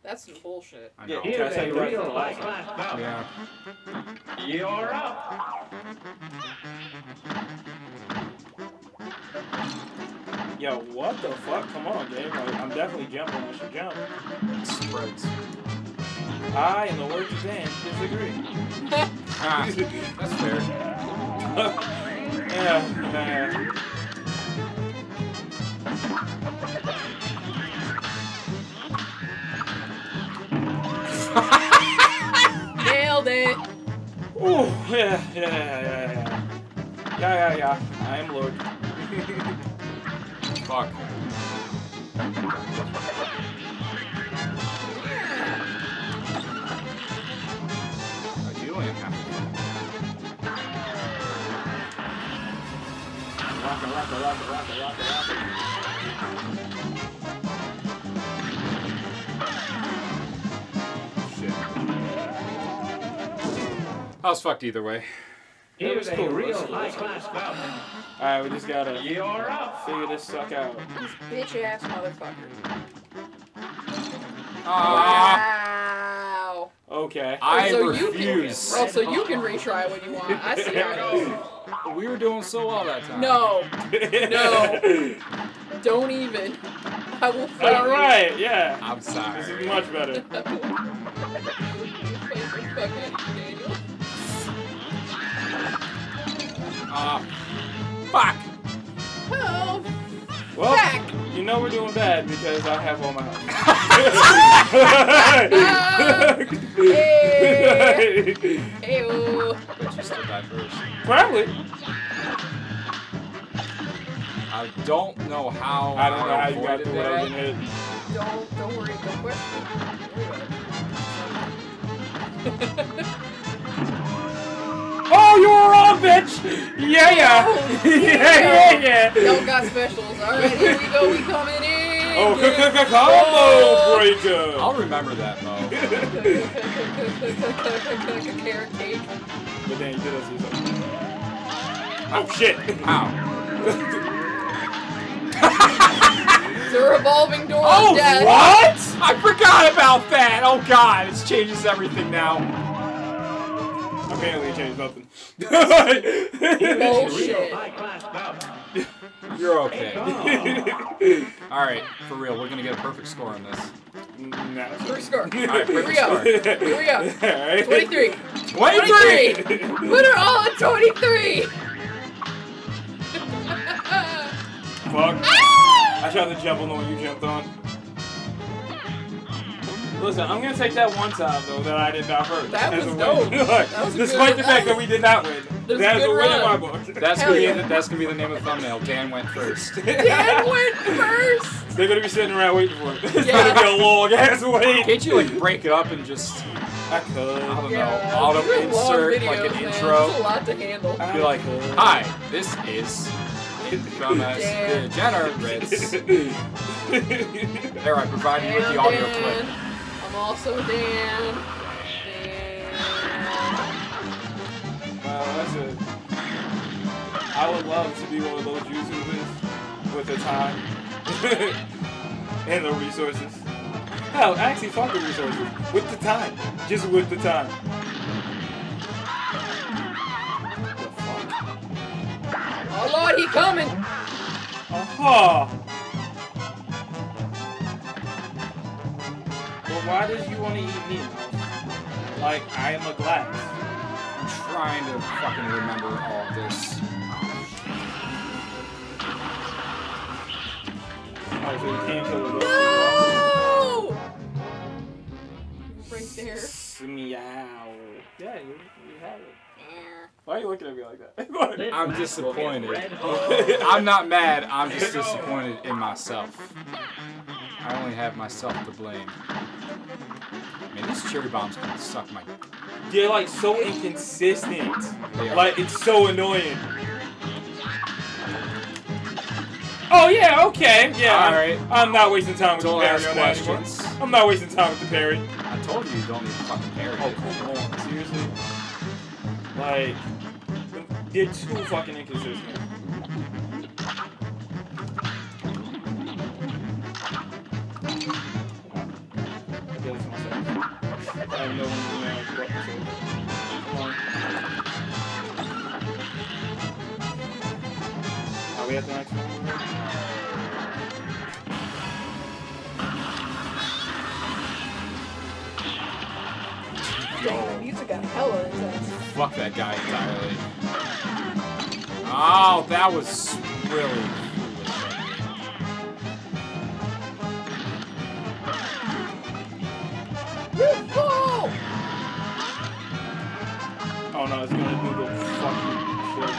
That's some bullshit. I Yeah, know. Can I Here's a you what? real high-class. Yeah. You're up. Yo, what the fuck? Come on, game. Like, I'm definitely jumping. I should jump. Spreads. I, in the words of Dan, disagree. Ah, that's fair. yeah, man. Nailed it! Ooh, yeah, yeah, yeah, yeah, yeah. Yeah, yeah, yeah. I am Lord. Fuck. Rock it, rock it, rock it, rock it, rock it, rock it. Shit. I was fucked either way. Here's a cool. real Listen, high-class bout. Alright, we just gotta You're up. figure this suck out. Bitch ass motherfucker. Ah, Wow. Okay. I so you refuse. Can, oh, so you can retry when you want. I see how it is. We were doing so well that time. No, No. Don't even. I will fight you. Alright, yeah. I'm sorry. This is much better. I will fight the fuck out of you, Ah, fuck. Oh, Well, back. you know we're doing bad because I have all my health. Hey. Ew. Bet you still die first. Probably. I don't know how I don't know how you got avoided through what I was that. hit. Don't don't worry. Don't question. Don't worry about it. Oh, you were wrong, bitch! Yeah, yeah! yeah, yeah, Y'all yeah! got specials. All right, here we go. We coming in. Oh, c- c- c- combo breaker! I'll remember that, Mo. Carrot cake. But then you did us do something. Oh, shit! Ow. It's a revolving door Oh, of death. what? I forgot about that. Oh, God. It changes everything now. Apparently it changed nothing. Oh, shit. You're okay. Oh. All right, for real. We're going to get a perfect score on this. Nah, First score. All right, Here we perfect go. score. Here we go. Alright. 23. 23! Put her all at 23. Fuck. ah! I tried to jump on the one you jumped on. Listen, I'm gonna take that one time though that I did not hurt. That was dope. win. Look, That was a despite good- the fact that we did not win, was a that is a win in my book. That's Hell gonna yeah. be the, that's gonna be the name of the thumbnail. Dan went first. Dan went first. They're gonna be sitting around waiting for it. It's Yeah. gonna be a long ass wait. Can't you like break it up and just I could. I don't Yeah, know auto these are long insert like an man. intro? There's a lot to handle. Be like, hi, this is from us. There, I provided you with the audio Dan. clip. I'm also Dan. Dan. Wow, that's a. I would love to be one of those YouTubers with the time and the resources. Hell, actually, fuck the resources. With the time. Just with the time. Fuck? Oh he coming. Aha! Well, why does you want to eat meat? Like, I am a glass. I'm trying to fucking remember all this. Oh, so you can't kill it. No! Right there. Meow. Yeah, you, you have it. Why are you looking at me like that? I'm match will get disappointed. I'm not mad, I'm just disappointed in myself. I only have myself to blame. Man, these cherry bombs can suck my. They're like so inconsistent. They are. Like it's so annoying. Oh yeah, oh, okay, yeah. I'm- Alright. I'm, not wasting time with Don't the parry ask on that anymore. questions. I'm not wasting time with the parry. I told you you don't need to fucking parry. Oh come on, seriously? Like they're too fucking inconsistent. I did this myself. I have no one to know what to say. Come on. Are we at the next one? Dang, the music got hella intense. Fuck that guy entirely. Oh, that was really! Oh no, it's gonna do the fucking shit.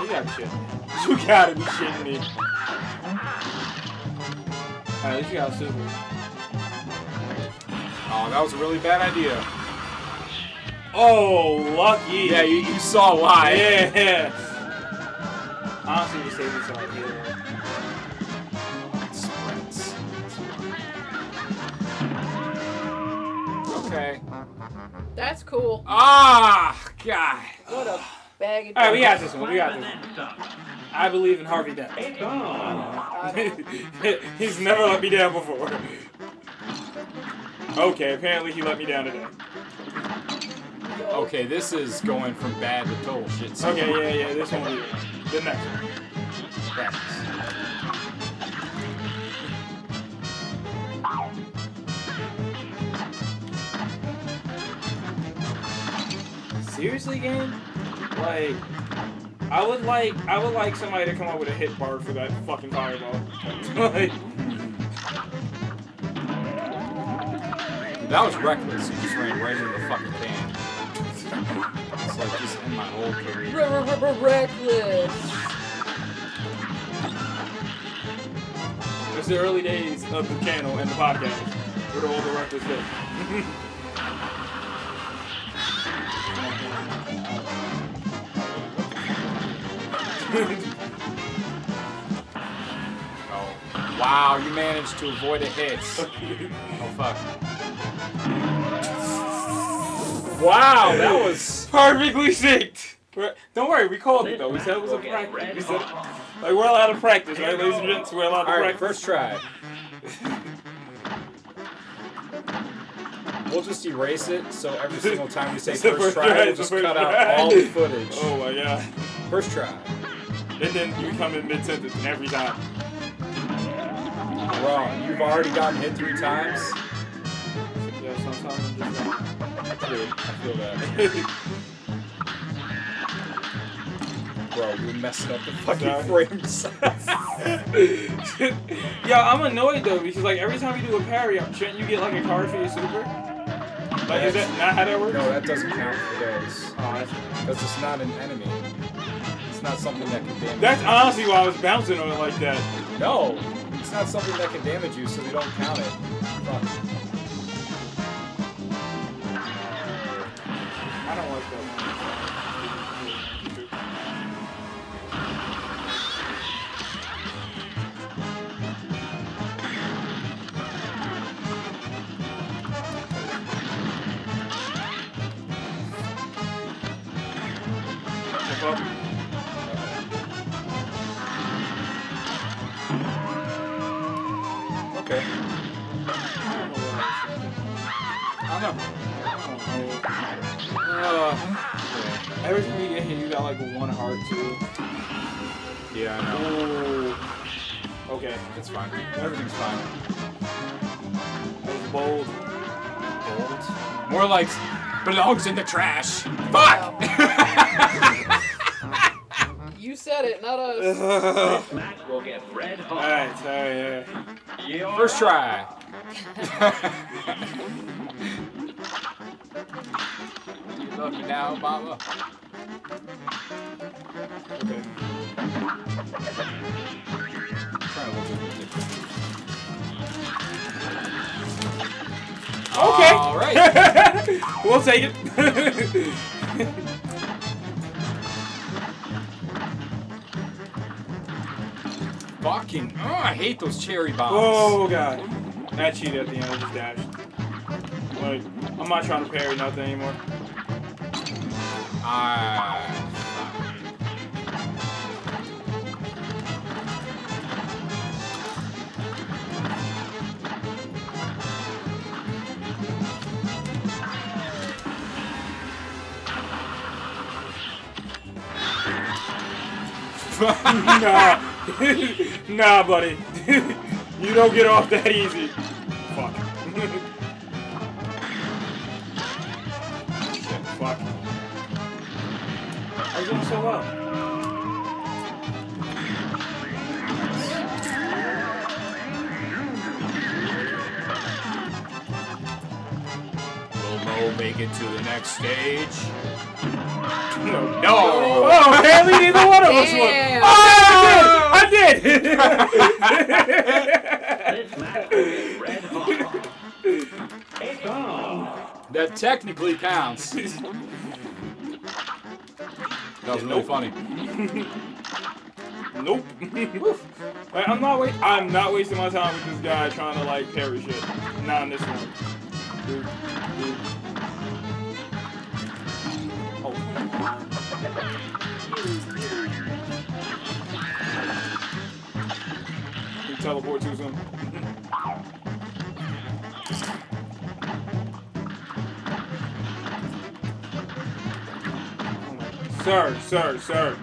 You be me. You gotta be shitting me. Alright, you got super. Oh, that was a really bad idea. Oh, lucky. Yeah, you, you saw why. Yeah. Honestly, we saved this right here. Sprints. Okay. That's cool. Ah, God. What a bag of Alright, we got this one. We got this one. I believe in Harvey Dent. it's on. He's never let me down before. Okay, apparently he let me down today. Okay, this is going from bad to total shit. So Okay, yeah, yeah, this one will be the next one. practice. Seriously, game? Like, I would like, I would like somebody to come up with a hit bar for that fucking fireball. like, That was reckless. He just ran right into the fucking can. It's like just in my whole career. Reckless. it's the early days of the channel and the podcast. With all the reckless hits. Oh, wow! You managed to avoid a hit. Oh fuck! Wow, that was. Perfectly synced. We're- Don't worry, we called it though. We said it was a Will get practice. We said, like we're allowed to practice, right, ladies and gents? We're allowed to All right, practice. first try. We'll just erase it, so every single time we say first first try, try, we'll just first cut out try. all the footage. Oh my god. First try. And then you come in mid sentence and every time. Wrong. You've already gotten hit three times. True. I feel that. bro, you're messing up the fucking frames. yeah, I'm annoyed though because like every time you do a parry, shouldn't you get like a card for your super? Like, is that not how that works? no, that doesn't count for those. Oh, that's, Because it's not an enemy. It's not something that can damage that's you. honestly why I was bouncing on it like that. No, it's not something that can damage you, so they don't count it. Fuck. I don't like that. Yeah, I know. Oh. Okay. It's fine. Everything's fine. That bold. Bold. More like belongs in the trash. Fuck! You said it, not us. This match will get red hot. Alright, sorry, yeah. You're First try. you love me now, mama. Okay. Okay. All right. we'll take it. Fucking. Oh, I hate those cherry bombs. oh god. That cheated at the end, I just dashed. Like, I'm not trying to parry nothing anymore. Ah. nah. nah, buddy. you don't get off that easy. Fuck. Shit, fuck. I was doing so well. Will Mo make it to the next stage? No. No. Oh, apparently neither one of us would. Damn. Oh, I did! I did! This match will get red hot. It's on. That technically counts. That was really Nope. funny. nope. Like, I'm not wait. I'm not wasting my time with this guy trying to like parry shit. Not in this one. You teleport too soon. Sir, sir, sir.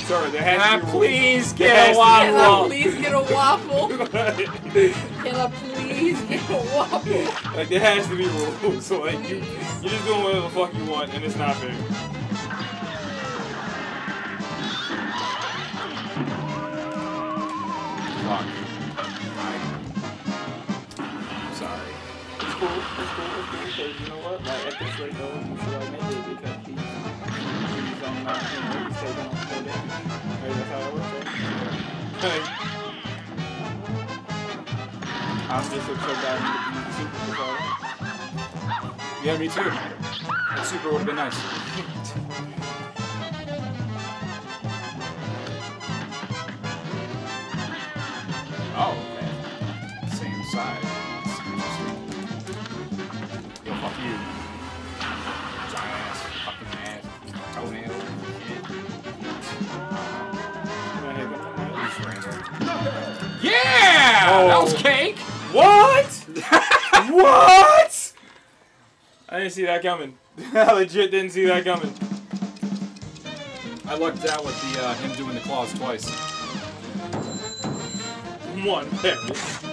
Sir, there has Can to I be ah, please get has a to be Can I waffle? please get a waffle? Can I please get a waffle? like there has to be rules. So like you, you're just doing whatever the fuck you want, and it's not fair. You should like make it because he's he's not you know he's taking on more damage. Right? That's how it works. Like, I'm just upset that I super. Yeah, me too. That super would have been nice. Oh, That was Oh. cake! What? what? I didn't see that coming. I legit didn't see that coming. I lucked out with the uh, him doing the claws twice. One parry.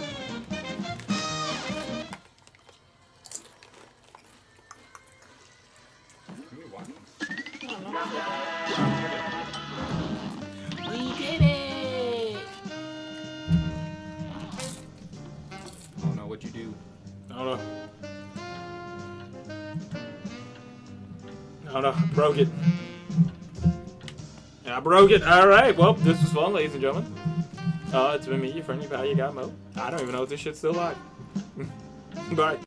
Broke it. I broke it. All right. Well, this was fun, ladies and gentlemen. Uh, it's been me, your friendly pal, you got Mo. I don't even know if this shit's still live. Bye.